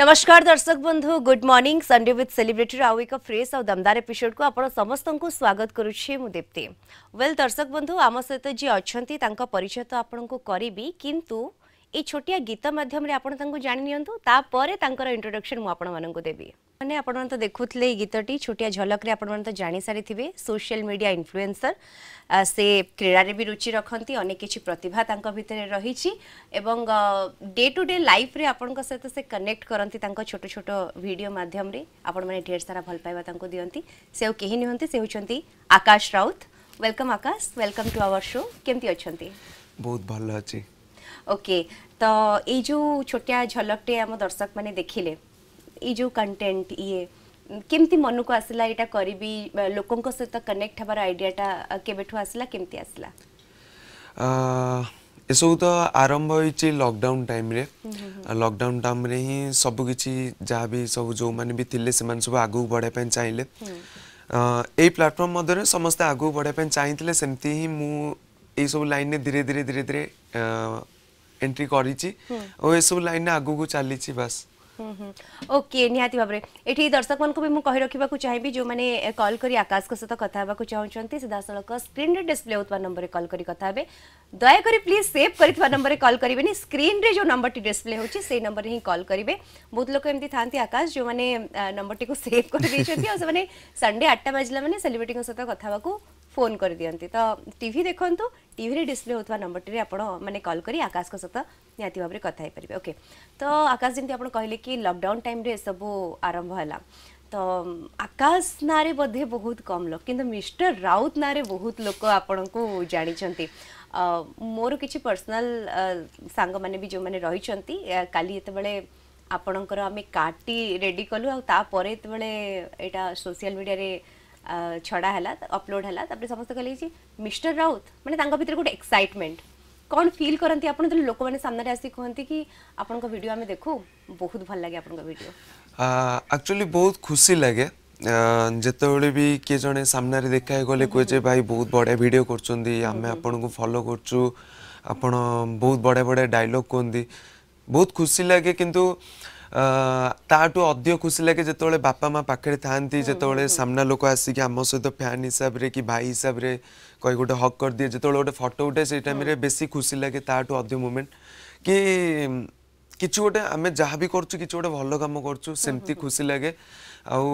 नमस्कार दर्शक बंधु good morning Sunday with celebrity आउ एक फ्रेश आउ दमदार एपिसोडक आपण समस्तଙ୍କୁ ସ୍ୱାଗତ କରୁଛି ମୁଁ ଦେବତୀ ୱେଲ୍ ଦର୍ଶକ ବନ୍ଧୁ ଆମ ସହିତ ଯିଏ ଅଛନ୍ତି ତାଙ୍କ ପରିଚୟ ତ ଆପଣଙ୍କୁ କରିବି କିନ୍ତୁ ଏଇ ଛୋଟିଆ ଗୀତ ମାଧ୍ୟମରେ ଆପଣ ତାଙ୍କୁ ଜାଣିନିଅନ୍ତୁ ତାପରେ ତାଙ୍କର ଇଣ୍ଟ୍ରୋଡକ୍ସନ୍ ମୁଁ ଆପଣମାନଙ୍କୁ ଦେବି ମାନେ ଆପଣମାନେ ତ ଦେଖୁଥିଲେ ଏଇ ଗୀତଟି ଛୋଟିଆ ଝଲକରେ ଆପଣମାନେ ତ ଜାଣିସାରିଥିବେ ସୋସିଆଲ ମିଡ଼ିଆ ଇନଫ୍ଲୁଏନ୍ସର ସେ କ୍ରୀଡ଼ାରେ ବି ରୁଚି ରଖନ୍ତି ଅନେକ କିଛି ପ୍ରତିଭା ତାଙ୍କ ଭିତରେ ରହିଛି ଏବଂ ଡେ ଟୁ ଡେ ଲାଇଫ୍ରେ ଆପଣଙ୍କ ସହିତ ସେ କନେକ୍ଟ କରନ୍ତି ତାଙ୍କ ଛୋଟ ଛୋଟ ଭିଡ଼ିଓ ମାଧ୍ୟମରେ ଆପଣମାନେ ଢେର ସାରା ଭଲ ପାଇବା ତାଙ୍କୁ ଦିଅନ୍ତି ସେ ଆଉ କେହି ନୁହନ୍ତି ସେ ହେଉଛନ୍ତି Akash Raut welcome Akash welcome to our show କେମିତି ଅଛନ୍ତି ବହୁତ ଭଲ ଅଛି ଓକେ ତ ଏଇ ଯେଉଁ ଛୋଟିଆ ଝଲକଟେ ଆମ ଦର୍ଶକମାନେ ଦେଖିଲେ जो कंटेंट ये केमती मन को आसला एटा करबी लोकों सहित कनेक्ट हबार आइडियाटा केबेठो आसला केमती आसला अ तो आरंभ होई लॉकडाउन टाइम रे लॉकडाउन टाइम हम्म, हम्म, हम्म। रे ही सब सब जो माने भी थिले से सब आगु बढे पें चाहिले अ ए प्लेटफार्म मदर समस्त आगु बढे पें सेमती ही मु सब लाइन ने धीरे धीरे धीरे धीरे एंट्री करी सब लाइन ने आगु चली हम्म, हम्म। ओके निहाती भाव ये दर्शक मूँ भी कही रखा चाहिए जो मैंने कल कर आकाश को सहित कथा सीधा सड़क स्क्रीन रे डिस्प्ले होता नंबर कल कर कथा हे दयाकोरी प्लीज सेव कर नंबर कल करेनि स्क्रीन रे जो नंबर टी डिस्प्ले हो नंबर हिं कल करेंगे बहुत लोग एमती था आकाश जो मैंने नंबर टी को सेव कर संडे आठटा बाजिला मैंने सेलिब्रिटी सहित कथा ফোন করে দিয়ন্তি তো টিভি দেখন্তু টিভিরে ডিসপ্লে হওয়া নম্বরটি আপনার মানে কল করে আকাশ সহ নিহতি ভাবে কথা হয়ে পারবে ওকে তো আকাশ যেমন আপনার কহিলেন কি লকডাউন টাইম্রে এসবু আরম্ভ হল তো আকাশ নাঁরে বোধে বহুত কম লোক কিন্তু মিস্টর রাউত নাঁরে বহুত লোক আপনার জাঁচান ମୋର କିଛି ପର୍ସନାଲ୍ ସାଙ୍ଗମାନେ ବି ଯେଉଁମାନେ ରହିଛନ୍ତି କାଲି ଯେତେବେଳେ ଆପଣଙ୍କର ଆମେ କାର୍ଡ଼ଟି ରେଡ଼ି କଲୁ ଆଉ ତାପରେ ଯେତେବେଳେ ଏଇଟା ସୋସିଆଲ୍ ମିଡ଼ିଆରେ ଛଡ଼ା ହେଲା ଅପଲୋଡ଼ ହେଲା ତାପରେ ସମସ୍ତେ କହିଲେ କି ମିଷ୍ଟର ରାଉତ ମାନେ ତାଙ୍କ ଭିତରେ ଗୋଟେ ଏକ୍ସାଇଟମେଣ୍ଟ କ'ଣ ଫିଲ୍ କରନ୍ତି ଆପଣ ଯେତେବେଳେ ଲୋକମାନେ ସାମ୍ନାରେ ଆସି କୁହନ୍ତି କି ଆପଣଙ୍କ ଭିଡ଼ିଓ ଆମେ ଦେଖୁ ବହୁତ ଭଲ ଲାଗେ ଆପଣଙ୍କ ଭିଡ଼ିଓ ଆକ୍ଚୁଆଲି ବହୁତ ଖୁସି ଲାଗେ ଯେତେବେଳେ ବି କିଏ ଜଣେ ସାମ୍ନାରେ ଦେଖା ହେଇଗଲେ କୁହେ ଯେ ଭାଇ ବହୁତ ବଢ଼ିଆ ଭିଡ଼ିଓ କରୁଛନ୍ତି ଆମେ ଆପଣଙ୍କୁ ଫଲୋ କରୁଛୁ ଆପଣ ବହୁତ ବଢ଼ିଆ ବଢ଼ିଆ ଡାଇଲଗ୍ କୁହନ୍ତି ବହୁତ ଖୁସି ଲାଗେ କିନ୍ତୁ ତାଠୁ ଅଧିକ ଖୁସି ଲାଗେ ଯେତେବେଳେ ବାପା ମା ପାଖରେ ଥାଆନ୍ତି ଯେତେବେଳେ ସାମ୍ନା ଲୋକ ଆସିକି ଆମ ସହିତ ଫ୍ୟାନ୍ ହିସାବରେ କି ଭାଇ ହିସାବରେ କହି ଗୋଟେ ହକ୍ କରିଦିଏ ଯେତେବେଳେ ଗୋଟେ ଫଟୋ ଉଠେ ସେଇ ଟାଇମ୍ରେ ବେଶୀ ଖୁସି ଲାଗେ ତାଠୁ ଅଧିକ ମୁମେଣ୍ଟ କି কিছু গোটে আমি যা বি করছু কিছু গোটে ভালো কাম করছু সেমতি খুশি লাগে আউ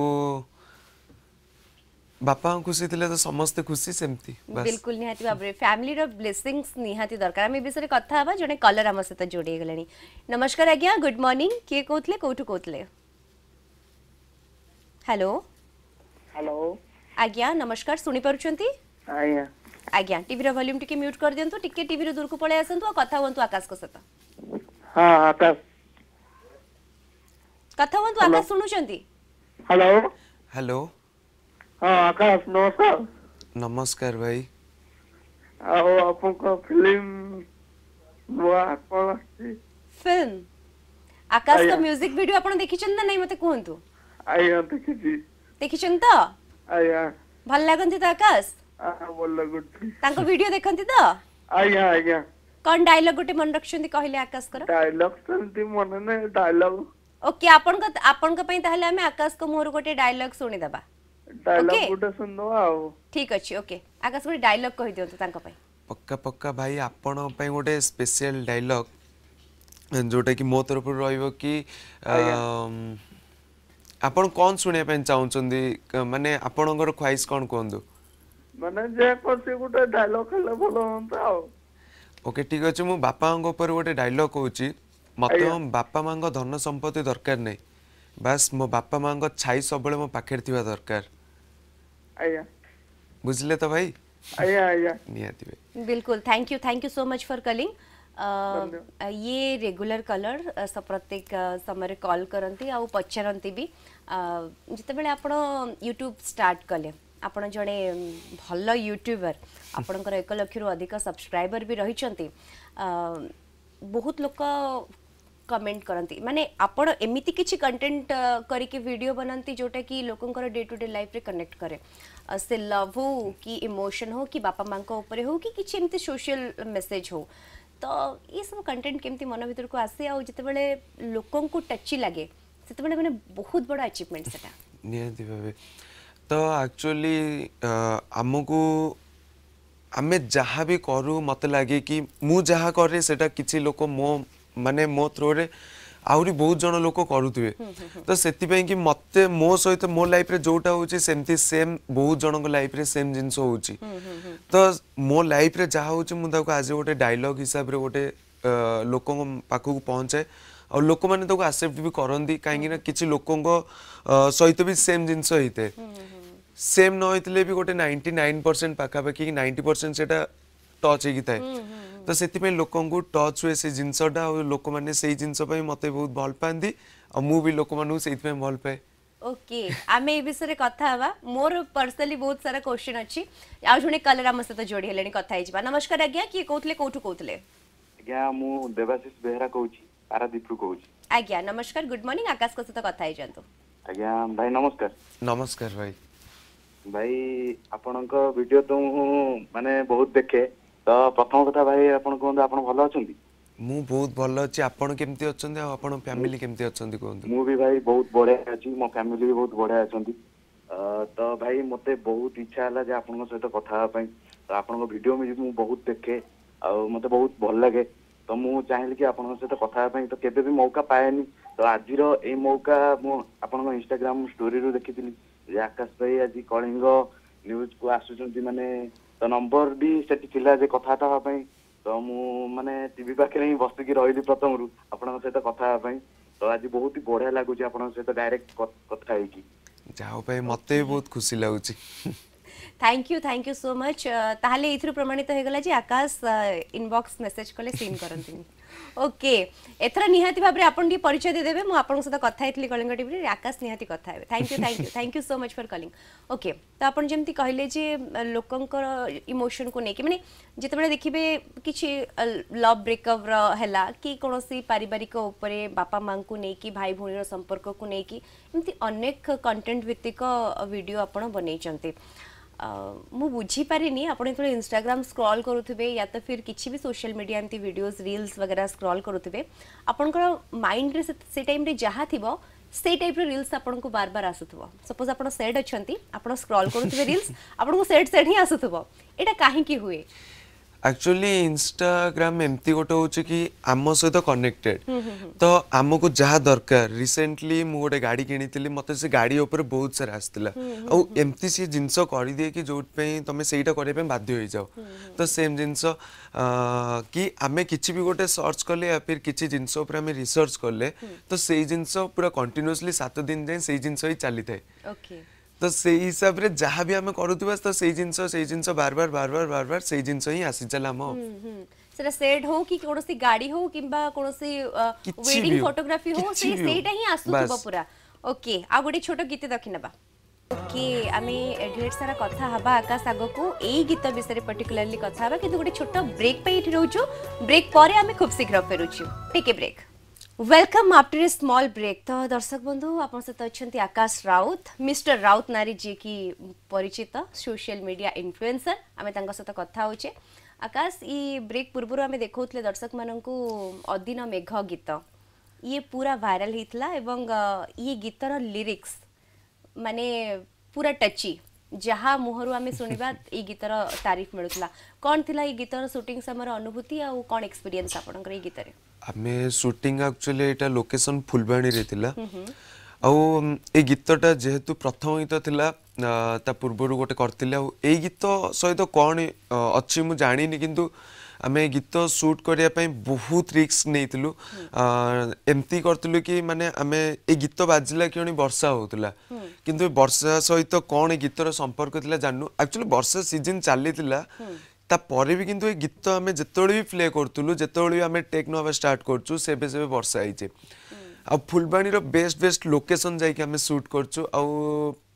बापा खुशी थिले तो समस्त खुशी सेमति बिल्कुल निहाती बाबरे फैमिली रो ब्लेसिंग्स निहाती दरकार हम विषय कथा हबा जने कलर हम सहित जोड़ी गलेनी नमस्कार आ गया गुड मॉर्निंग के कहतले कोठु कहतले हेलो हेलो आ गया नमस्कार सुनी परुचंती आ गया टीवी रो वॉल्यूम टिके म्यूट कर दियंतु टिके टीवी रो दूर को पळे आसंतु आ कथा होंतु आकाश को सता हां आकाश कथा होंतु आकाश सुनुचंती हेलो हेलो ହଁ ଆକାଶ ନମସ୍କାର ନମସ୍କାର ଭାଇ ଆଉ ଆପଣଙ୍କ ଫିଲ୍ମ ନୂଆ କ'ଣ ଆସିଛି ଫିଲ୍ମ ଆକାଶଙ୍କ ମ୍ୟୁଜିକ୍ ଭିଡିଓ ଆପଣ ଦେଖିଛନ୍ତି ନା ନାଇଁ ମୋତେ କୁହନ୍ତୁ ଆଜ୍ଞା ଦେଖିଛି ଦେଖିଛନ୍ତି ତ ଆଜ୍ଞା ଭଲ ଲାଗନ୍ତି ତ ଆକାଶ ଭଲ ଲାଗୁଛି ତାଙ୍କ ଭିଡିଓ ଦେଖନ୍ତି ତ ଆଜ୍ଞା ଆଜ୍ଞା କ'ଣ ଡାଇଲଗ୍ ଗୋଟେ ମନେ ରଖିଛନ୍ତି କହିଲେ ଆକାଶଙ୍କର ଡାଇଲଗ୍ ସେମିତି ମନେ ନାହିଁ ଡାଇଲଗ୍ ଓକେ ଆପଣଙ୍କ ଆପଣଙ୍କ ପାଇଁ ତାହେଲେ ଆମେ ଆକାଶଙ୍କ ମୁହଁରୁ ଗୋଟେ ଡାଇଲଗ୍ ଶୁଣିଦେବା ଡାଇଲଗ ଗୋଟେ ଶୁଣିଦବା ଆଉ ଠିକ ଅଛି ଓକେ ଆକାଶ ଗୋଟେ ଡାଇଲଗ କହିଦିଅନ୍ତୁ ତାଙ୍କ ପାଇଁ ପକ୍କା ପକ୍କା ଭାଇ ଆପଣଙ୍କ ପାଇଁ ଗୋଟେ ସ୍ପେଶିଆଲ ଡାଇଲଗ ଯୋଉଟା କି ମୋ ତରଫରୁ ରହିବ କି ଆପଣ କ'ଣ ଶୁଣିବା ପାଇଁ ଚାହୁଁଛନ୍ତି ମାନେ ଆପଣଙ୍କର ଖ୍ୱାଇଶ କ'ଣ କୁହନ୍ତୁ ମାନେ ଯେକୌଣସି ଗୋଟେ ଡାଇଲଗ ହେଲେ ଭଲ ହୁଅନ୍ତା ଆଉ ଓକେ ଠିକ୍ ଅଛି ମୁଁ ବାପାଙ୍କ ଉପରେ ଗୋଟେ ଡାଇଲଗ କହୁଛି ମୋତେ ବାପା ମାଆଙ୍କ ଧନ ସମ୍ପତ୍ତି ଦରକାର ନାହିଁ बस मो बापा मां को छाई सब मो पाखे थिवा दरकार आया बुझले तो भाई आया आया नियाति भाई बिल्कुल thank you thank you so much for calling ये रेगुलर कलर प्रत्येक समय कल करती आ पचारती भी जिते बड़े आप यूट्यूब स्टार्ट कले आप जड़े भल यूट्यूबर आपणकर एक लक्ष रु अधिक सब्सक्राइबर भी रही बहुत लोग कमेंट करती माने आपण एमिती किछि कंटेंट करिके वीडियो जोटा कि लोकंकर day to day life connect करे से लव हो कि इमोशन हो कि बापा माँ ऊपर हो कि सोशल मेसेज हो तो ये सब कंटेन्ट के मन भर को आसे आते लोक टच लगे से मैंने बहुत बड़ा अचीवमेंट सेटा तो एक्चुअली हमको आम जहाँ भी करूँ मत लगे कि मुझे कैसे लोक मो ମାନେ ମୋ ଥ୍ରୋରେ ଆହୁରି ବହୁତ ଜଣ ଲୋକ କରୁଥିବେ ତ ସେଥିପାଇଁ କି ମୋତେ ମୋ ସହିତ ମୋ ଲାଇଫରେ ଯେଉଁଟା ହେଉଛି ସେମିତି ସେମ୍ ବହୁତ ଜଣଙ୍କ ଲାଇଫରେ ସେମ୍ ଜିନିଷ ହେଉଛି ତ ମୋ ଲାଇଫରେ ଯାହା ହେଉଛି ମୁଁ ତାକୁ ଆଜି ଗୋଟେ ଡାଇଲଗ୍ ହିସାବରେ ଗୋଟେ ଲୋକଙ୍କ ପାଖକୁ ପହଞ୍ଚାଏ ଆଉ ଲୋକମାନେ ତାକୁ ଆକ୍ସେପ୍ଟ ବି କରନ୍ତି କାହିଁକିନା କିଛି ଲୋକଙ୍କ ସହିତ ବି ସେମ୍ ଜିନିଷ ହେଇଥାଏ ସେମ୍ ନ ହେଇଥିଲେ ବି ଗୋଟେ ନାଇଣ୍ଟି ନାଇନ୍ ପରସେଣ୍ଟ ପାଖାପାଖି ନାଇଣ୍ଟି ପରସେଣ୍ଟ ସେଇଟା ଟଚ୍ ହେଇକି ଥାଏ ତ ସେଥିପାଇଁ ଲୋକଙ୍କୁ ଟଚ୍ ହୁଏ ସେ ଜିନିଷଟା ଆଉ ଲୋକମାନେ ସେଇ ଜିନିଷ ପାଇଁ ମୋତେ ବହୁତ ଭଲ ପାଆନ୍ତି ଆଉ ମୁଁ ବି ଲୋକମାନଙ୍କୁ ସେଇଥିପାଇଁ ଭଲ ପାଏ ଓକେ ଆମେ ଏ ବିଷୟରେ କଥା ହେବା ମୋର ପର୍ସନାଲି ବହୁତ ସାରା କ୍ୱେଶ୍ଚନ୍ ଅଛି ଆଉ ଜଣେ କଲର ଆମ ସହିତ ଯୋଡ଼ି ହେଲେଣି କଥା ହେଇଯିବା ନମସ୍କାର ଆଜ୍ଞା କିଏ କହୁଥିଲେ କୋଉଠୁ କହୁଥିଲେ ଆଜ୍ଞା ମୁଁ ଦେବାଶିଷ ବେହେରା କହୁଛି ପାରାଦୀପରୁ କହୁଛି ଆଜ୍ଞା ନମସ୍କାର ଗୁଡ୍ ମର୍ଣ୍ଣିଂ ଆକାଶଙ୍କ ସହିତ କଥା ହେଇଯାନ୍ତୁ ଆଜ୍ଞା ଭାଇ ନମସ୍କାର ନମସ୍କାର ଭାଇ ଭାଇ ଆପଣଙ୍କ ଭିଡ଼ିଓ ତ ମୁଁ ମାନେ ବହୁତ ଦେଖେ ତ ପ୍ରଥମ କଥା ଭାଇ ଆପଣ କୁହନ୍ତୁ ଆପଣ ଭଲ ଅଛନ୍ତି ମୁଁ ବହୁତ ଭଲ ଅଛି ଆପଣ କେମିତି ଅଛନ୍ତି ଆଉ ଆପଣ ଫ୍ୟାମିଲି କେମିତି ଅଛନ୍ତି କୁହନ୍ତୁ ମୁଁ ବି ଭାଇ ବହୁତ ବଢିଆ ଅଛି ମୋ ଫ୍ୟାମିଲି ବି ବହୁତ ବଢିଆ ଅଛନ୍ତି ତ ଭାଇ ମୋତେ ବହୁତ ଇଚ୍ଛା ହେଲା ଯେ ଆପଣଙ୍କ ସହିତ କଥା ହେବା ପାଇଁ ତ ଆପଣଙ୍କ ଭିଡ଼ିଓ ମ୍ୟୁଜିକ୍ ମୁଁ ବହୁତ ଦେଖେ ଆଉ ମୋତେ ବହୁତ ଭଲ ଲାଗେ ତ ମୁଁ ଚାହିଁଲି କି ଆପଣଙ୍କ ସହିତ କଥା ହେବା ପାଇଁ ତ କେବେ ବି ମୌକା ପାଏନି ତ ଆଜିର ଏଇ ମୌକା ମୁଁ ଆପଣଙ୍କ ଇନଷ୍ଟାଗ୍ରାମ ଷ୍ଟୋରୀରୁ ଦେଖିଥିଲି ଯେ ଆକାଶ ଭାଇ ଆଜି କଳିଙ୍ଗ କୁ ଆସୁଛନ୍ତି ମାନେ ତ ନମ୍ବର ବି ସେଠି ଥିଲା ଯେ କଥାବାର୍ତ୍ତା ହେବା ପାଇଁ ତ ମୁଁ ମାନେ ଟିଭି ପାଖରେ ହିଁ ବସିକି ରହିଲି ପ୍ରଥମରୁ ଆପଣଙ୍କ ସହିତ କଥା ହେବା ପାଇଁ ତ ଆଜି ବହୁତ ବଢିଆ ଲାଗୁଛି ଆପଣଙ୍କ ସହିତ ଡାଇରେକ୍ଟ କଥା ହେଇକି ଯାହା ପାଇଁ ମତେ ବି ବହୁତ ଖୁସି ଲାଗୁଛି thank you thank you so much ତାହେଲେ ଏଇଥିରୁ ପ୍ରମାଣିତ ହେଇଗଲା ଯେ ଆକାଶ আকাশ ইনবক্স মেসেজ কলে সিন করতে ওকে ଏଥର ନିହାତି ଭାବରେ ଆପଣ ଟିକେ ପରିଚୟ ଦେଇଦେବେ ମୁଁ ଆପଣଙ୍କ ସହିତ କଥା ହେଇଥିଲି କଳିଙ୍ଗ ଟିଭିରେ ଆକାଶ ନିହାତି କଥା ହେବେ thank you thank you thank you so much for calling okay ତ ଆପଣ ଯେମିତି କହିଲେ ଯେ ଲୋକଙ୍କର ଇମୋସନକୁ ନେଇକି ମାନେ ଯେତେବେଳେ ଦେଖିବେ କିଛି ଲଭ୍ ବ୍ରେକଅପ୍ର ହେଲା କି କୌଣସି ପାରିବାରିକ ଉପରେ ବାପା ମାଆଙ୍କୁ ନେଇକି ଭାଇ ଭଉଣୀର ସମ୍ପର୍କକୁ ନେଇକି ଏମିତି ଅନେକ କଣ୍ଟେଣ୍ଟ ଭିତ୍ତିକ ଭିଡ଼ିଓ ଆପଣ ବନେଇଛନ୍ତି ମୁଁ ବୁଝିପାରିନି ଆପଣ ଯେତେବେଳେ ଇନଷ୍ଟାଗ୍ରାମ ସ୍କ୍ରଲ୍ କରୁଥିବେ ୟା ତ ଫିର୍ କିଛି ବି ସୋସିଆଲ ମିଡ଼ିଆ ଏମିତି ଭିଡ଼ିଓଜ୍ ରିଲ୍ସ ବଗେରା ସ୍କ୍ରଲ୍ କରୁଥିବେ ଆପଣଙ୍କର ମାଇଣ୍ଡରେ ସେ ଟାଇମ୍ରେ ଯାହା ଥିବ ସେଇ ଟାଇପ୍ର ରିଲ୍ସ ଆପଣଙ୍କୁ ବାର ବାର ଆସୁଥିବ ସପୋଜ୍ ଆପଣ ସେଡ୍ ଅଛନ୍ତି ଆପଣ ସ୍କ୍ରଲ୍ କରୁଥିବେ ରିଲ୍ସ ଆପଣଙ୍କୁ ସେଡ୍ ସେଡ୍ ହିଁ ଆସୁଥିବ ଏଇଟା କାହିଁକି ହୁଏ एक्चुअली इनस्टाग्राम एमती गोटे हूँ कि आम सहित कनेक्टेड तो आम को जहाँ दरकार रिसेंटली मुझे गोटे गाड़ी किनी मत से गाड़ी उपर बहुत सारा आसला आउ एम सी जिन कर दिए कि जो तुम से बाध्य हो जाओ तो सेम जिन कि आम कि भी गोटे सर्च कले फिर किसी जिनस रिसर्च कले तो से जिन पूरा कंटिन्यूसली सात दिन जाए से जिनस चली थाए तो ସେଇ ହିସାବରେ ଯାହା ବି ଆମେ କରୁଥିବା ତ ସେଇ ଜିନିଷ ସେଇ ଜିନିଷ ବାରବାର ବାରବାର ବାରବାର ସେଇ ଜିନିଷ ହିଁ ଆସିଚାଲ ଆମ ସେଟା ସେଟ୍ ହଉ କି କୌଣସି ଗାଡି ହଉ କିମ୍ବା କୌଣସି ୱେଡିଂ ଫଟୋଗ୍ରାଫି ହଉ ସେଇ ସେଇଟା ହିଁ ଆସୁଥିବ ପୁରା ଓକେ ଆଉ ଗୋଟେ ଛୋଟ ଗୀତ ଦେଖିନେବା ଓକେ ଆମେ ଢେର ସାରା କଥା ହେବା ଆକାଶ ଆଗକୁ ଏଇ ଗୀତ ବିଷୟରେ ପର୍ଟିକୁଲାରଲି କଥା ହେବା କିନ୍ତୁ ଗୋଟେ ଛୋଟ ବ୍ରେକ୍ ପାଇଁ ଏଠି ରହୁଛୁ ବ୍ରେକ୍ ପରେ ଆମେ ଖୁବ୍ ଶୀଘ୍ର ଫେରୁଛୁ ଟିକେ break welcome after a small break तो दर्शक बंधु आपण सहित अच्छा आकाश राउत मिस्टर राउत नारी जी की परिचित सोशल मीडिया इन्फ्लुएंसर आम सहित कथा होचे आकाश ये ब्रेक पूर्व आम देखा दर्शक मान अदीन मेघ गीत ये पूरा भाइराल होता एवं ये गीतर लिरिक्स माने पूरा टची जहाँ मुहर आम शुणा ये गीतर तारीफ मिलूला कौन थी ये गीतर सुटिंग समय अनुभूति आ कौन एक्सपीरियंस आप गीतर ଆମେ ସୁଟିଂ ଆକ୍ଚୁଆଲି ଏଇଟା ଲୋକେସନ୍ ଫୁଲବାଣୀରେ ଥିଲା ଆଉ ଏଇ ଗୀତଟା ଯେହେତୁ ପ୍ରଥମ ଗୀତ ଥିଲା ତା ପୂର୍ବରୁ ଗୋଟେ କରିଥିଲି ଆଉ ଏଇ ଗୀତ ସହିତ କ'ଣ ଅଛି ମୁଁ ଜାଣିନି କିନ୍ତୁ ଆମେ ଗୀତ ସୁଟ୍ କରିବା ପାଇଁ ବହୁତ ରିସ୍କ ନେଇଥିଲୁ ଏମିତି କରିଥିଲୁ କି ମାନେ ଆମେ ଏ ଗୀତ ବାଜିଲା କ୍ଷଣି ବର୍ଷା ହେଉଥିଲା କିନ୍ତୁ ବର୍ଷା ସହିତ କ'ଣ ଏ ଗୀତର ସମ୍ପର୍କ ଥିଲା ଜାଣିନୁ ଆକ୍ଚୁଆଲି ବର୍ଷା ସିଜନ୍ ଚାଲିଥିଲା ତାପରେ ବି କିନ୍ତୁ ଏ ଗୀତ ଆମେ ଯେତେବେଳେ ବି ପ୍ଲେ କରୁଥିଲୁ ଯେତେବେଳେ ବି ଆମେ ଟେକ୍ ନେବା ଷ୍ଟାର୍ଟ କରୁଛୁ ସେବେ ସେବେ ବର୍ଷା ହେଇଛି ଆଉ ଫୁଲବାଣୀର ବେଷ୍ଟ ବେଷ୍ଟ ଲୋକେସନ୍ ଯାଇକି ଆମେ ସୁଟ୍ କରୁଛୁ ଆଉ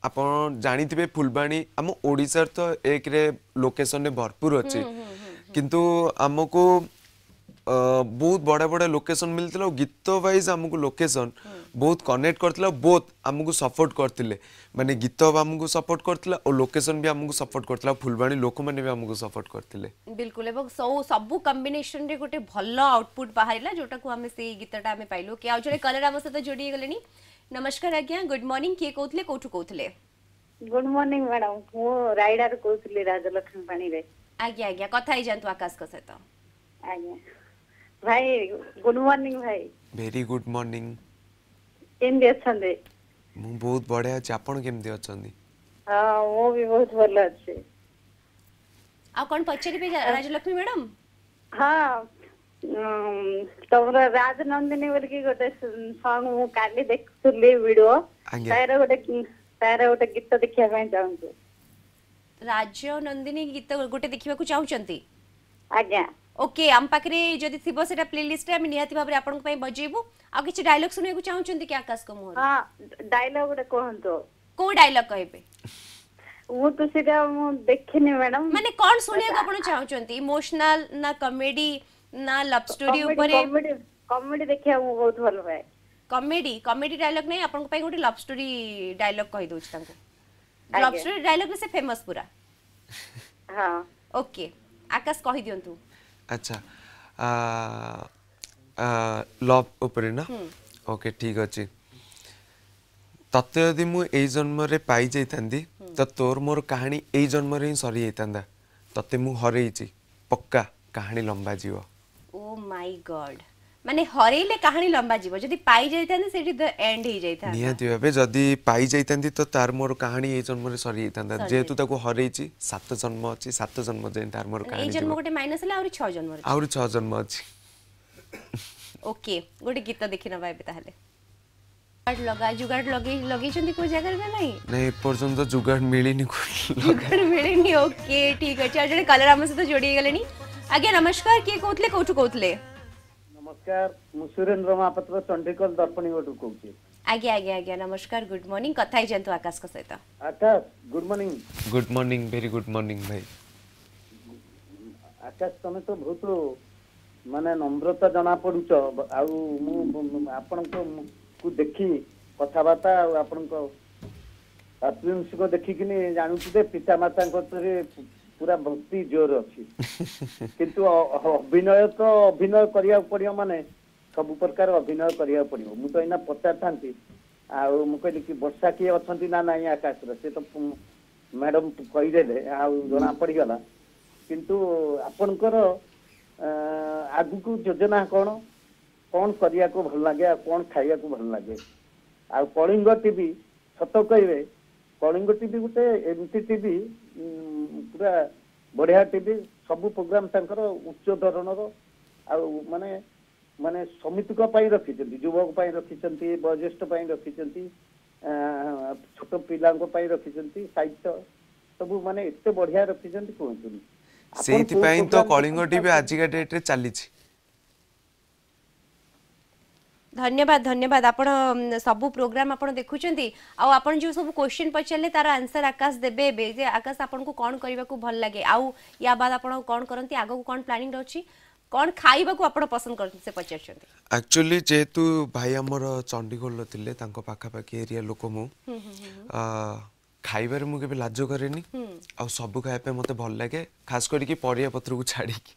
ଆପଣ ଜାଣିଥିବେ ଫୁଲବାଣୀ ଆମ ଓଡ଼ିଶାର ତ ଏକରେ ଲୋକେସନ୍ରେ ଭରପୁର ଅଛି କିନ୍ତୁ ଆମକୁ ବହୁତ ବଡ଼ ବଡ଼ ଲୋକେସନ୍ ମିଳିଥିଲା ଆଉ ଗୀତ ୱାଇଜ୍ ଆମକୁ ଲୋକେସନ୍ ବହୁତ କନେକ୍ଟ କରିଥିଲା ବୋଥ୍ ଆମକୁ ସପୋର୍ଟ କରିଥିଲେ ମାନେ ଗୀତ ଆମକୁ ସପୋର୍ଟ କରିଥିଲା ଓ ଲୋକେସନ୍ ବି ଆମକୁ ସପୋର୍ଟ କରିଥିଲା ଫୁଲବାଣୀ ଲୋକମାନେ ବି ଆମକୁ ସପୋର୍ଟ କରିଥିଲେ ବିଲକୁଲ ଏବଂ ସବୁ କମ୍ବିନେସନ୍ରେ ଗୋଟେ ଭଲ ଆଉଟପୁଟ୍ ବାହାରିଲା ଯୋଉଟାକୁ ଆମେ ସେଇ ଗୀତଟା ଆମେ ପାଇଲୁ କି ଆଉ ଜଣେ କଲର ଆମ ସହିତ ଯୋଡ଼ି ହେଇଗଲେଣି ନମସ୍କାର ଆଜ୍ଞା ଗୁଡ୍ ମର୍ଣ୍ଣିଂ କିଏ କହୁଥିଲେ କୋଉଠୁ କହୁଥିଲେ ଗୁଡ୍ ମର୍ଣ୍ଣିଂ ମ୍ୟାଡାମ ମୁଁ ରାଇଡାରୁ କହୁଥିଲି ରାଜଲକ୍ଷ୍ମୀ ପାଣିରେ ଆଜ୍ଞା ଆଜ୍ଞା କଥା ହେଇଯାନ୍ତୁ ଆକାଶଙ୍କ ସହିତ ଆଜ୍ଞା ଭାଇ ଗୁଡ୍ ମର୍ଣ୍ଣିଂ ଭାଇ ଭେରି ଗୁଡ୍ ମର୍ଣ୍ଣିଂ କେମିତି ଅଛନ୍ତି ମୁଁ ବହୁତ ବଢିଆ ଅଛି ଆପଣ କେମିତି ଅଛନ୍ତି ହଁ ମୁଁ ବି ବହୁତ ଭଲ ଅଛି ଆଉ କ'ଣ ପଚାରିବେ ରାଜଲକ୍ଷ୍ମୀ ମ୍ୟାଡାମ ହଁ ତମର ରାଜନନ୍ଦିନୀ ବୋଲିକି ଗୋଟେ ସଙ୍ଗ ମୁଁ କାଲି ଦେଖୁଥିଲି ଭିଡିଓ ତାର ଗୋଟେ ତାର ଗୋଟେ ଗୀତ ଦେଖିବା ପାଇଁ ଚାହୁଁଛୁ ରାଜନନ୍ଦିନୀ ଗୀତ ଗୋଟେ ଦେଖିବାକୁ ଚାହୁଁଛନ୍ତି ଆଜ୍ଞା ওকে আম পাখে যদি থিব সেটা প্লেলিস্টে আমি নিহাতি ভাবে আপনার পাই বজাইবু আর কিছু ডায়লগ শুনিବାକୁ চাহুচନ୍ତି কি আকাশ কো মোহর হ্যাঁ ডায়লগ গোটে কোহন্তু কো ডায়লগ কইবে ମୁଁ ତ ସେଟା ମୁଁ ଦେଖିନି ମ୍ୟାଡାମ ମାନେ କଣ ଶୁଣିବାକୁ ଆପଣ ଚାହୁଁଛନ୍ତି ଇମୋସନାଲ ନା କମେଡି ନା ଲଭ୍ ଷ୍ଟୋରୀ ଉପରେ କମେଡି ଦେଖିବାକୁ ମୁଁ ବହୁତ ଭଲ ପାଏ କମେଡି କମେଡି ଡାୟଲଗ ନାହିଁ ଆପଣଙ୍କ ପାଇଁ ଗୋଟେ ଲଭ୍ ଷ୍ଟୋରୀ ଡାୟଲଗ କହିଦେଉଛି ତାଙ୍କୁ ଲଭ୍ ଷ୍ଟୋରୀ ଡାୟଲଗ ସେ ଫେମସ୍ ପୁରା ହଁ ଓକେ ଆକାଶ କହିଦିଅନ୍ତୁ ଆଚ୍ଛା ଲଭ୍ ଉପରେ ନା ଓକେ ଠିକ୍ ଅଛି ତତେ ଯଦି ମୁଁ ଏଇ ଜନ୍ମରେ ପାଇଯାଇଥାନ୍ତି ତ ତୋର ମୋର କାହାଣୀ ଏଇ ଜନ୍ମରେ ହିଁ ସରିଯାଇଥାନ୍ତା ତତେ ମୁଁ ହରେଇଛି ପକ୍କା କାହାଣୀ ଲମ୍ବା ଯିବ ଓ ମାଇ ଗଡ଼୍ माने हरेले कहानी लंबा जीव जदी पाई जाई थाने सेठी द एंड हो जाई था नियति भाबे जदी पाई जाई थांती त तो तार मोर कहानी ए जन्म रे सरी थांदा जेतु ताको हरै छी सात जन्म अछि सात जन्म जे तार मोर कहानी ए जन्म गोटे माइनस ला आउरी 6 जन्म रे 6 जन्म अछि ओके गोटे गीत देखिन भाबे ताहले जुगाड़ लगा जुगाड़ लगे लगे चंदी को जगह में नहीं नहीं परसों तो जुगाड़ मिली नहीं कोई जुगाड़ मिली नहीं ओके ठीक है चार जने कलर हमसे तो जोड़ी गले नहीं नमस्कार के कोतले कोठु कोतले নমস্কার ମୁଁ ସୁରେନ ରମାପତ୍ର ଚଣ୍ଡିଖୋଲ ଦର୍ପଣୀଙ୍କଠୁ କହୁଛି ଆଜ୍ଞା ଆଜ୍ଞା ଆଜ୍ଞା ନମସ୍କାର ଗୁଡ୍ ମର୍ଣ୍ଣିଂ କଥା ହେଇଯାନ୍ତୁ ଆକାଶଙ୍କ ସହିତ Akash good morning good morning very good morning ଭାଇ ଆକାଶ ତମେ ତ ବହୁତ ମାନେ ନମ୍ରତା ଜଣାପଡ଼ୁଛ ଆଉ ମୁଁ ଆପଣଙ୍କୁ ଦେଖି କଥାବାର୍ତ୍ତା ଆଉ ଆପଣଙ୍କ ପ୍ରିନ୍ସକୁ ଦେଖିକିନି ଜାଣୁଛି ଯେ ପିତାମାତାଙ୍କ ପୁରା ବୃତ୍ତି ଜୋର ଅଛି କିନ୍ତୁ ଅଭିନୟ ତ ଅଭିନୟ କରିବାକୁ ପଡିବ ମାନେ ସବୁ ପ୍ରକାର ଅଭିନୟ କରିବାକୁ ପଡିବ ମୁଁ ତ ଏଇନା ପଚାରିଥାନ୍ତି ଆଉ ମୁଁ କହିଲି କି ବର୍ଷା କିଏ ଅଛନ୍ତି ନା ନାହିଁ ଆକାଶରେ ସେ ତ ମ୍ୟାଡମ କହିଦେଲେ ଆଉ ଜଣା ପଡିଗଲା କିନ୍ତୁ ଆପଣଙ୍କର ଆଗକୁ ଯୋଜନା କ'ଣ କ'ଣ କରିବାକୁ ଭଲ ଲାଗେ ଆଉ କ'ଣ ଖାଇବାକୁ ଭଲ ଲାଗେ ଆଉ କଳିଙ୍ଗ ଟିଭି ସତ କହିବେ କଳିଙ୍ଗ ଟିଭି ଗୋଟେ ଏମିତି ଟିଭି ପୁରା ବଢିଆ ଟିଭି ସବୁ ପ୍ରୋଗ୍ରାମ ତାଙ୍କର ଉଚ୍ଚ ଧରଣର ଆଉ ମାନେ ମାନେ ସମିତିଙ୍କ ପାଇଁ ରଖିଛନ୍ତି ଯୁବକ ପାଇଁ ରଖିଛନ୍ତି ବୟୋଜ୍ୟେଷ୍ଠ ପାଇଁ ରଖିଛନ୍ତି ଛୋଟ ପିଲାଙ୍କ ପାଇଁ ରଖିଛନ୍ତି ସାହିତ୍ୟ ସବୁ ମାନେ ଏତେ ବଢିଆ ରଖିଛନ୍ତି କୁହନ୍ତୁନି ସେଇଥିପାଇଁ ତ କଳିଙ୍ଗ ଟିଭି ଆଜିକା ଡେଟ୍ରେ ଚାଲିଛି धन्यवाद धन्यवाद आपण सबु प्रोग्राम आपण देखुचंती आ आपण जो सब क्वेश्चन पचारले तार आंसर आकाश देबे बे जे आकाश आपण को कोन करबा को भल लागे आ या बाद आपण कोन करंती आगो को कोन प्लानिंग रहछि কোন খাইবাকু আপন পছন্দ করতে সে পচারছন্তি অ্যাকচুয়ালি যেহেতু ভাই আমার চণ্ডীগড় লে তাঙ্ক পাখাপাখি এরিয়া লোক মু খাইবার মু কেবে লাজ করেনি আউ সবু খাইবা মতে ভাল লাগে খাস করিকি পরিয়া পত্রকু ছাড়িকি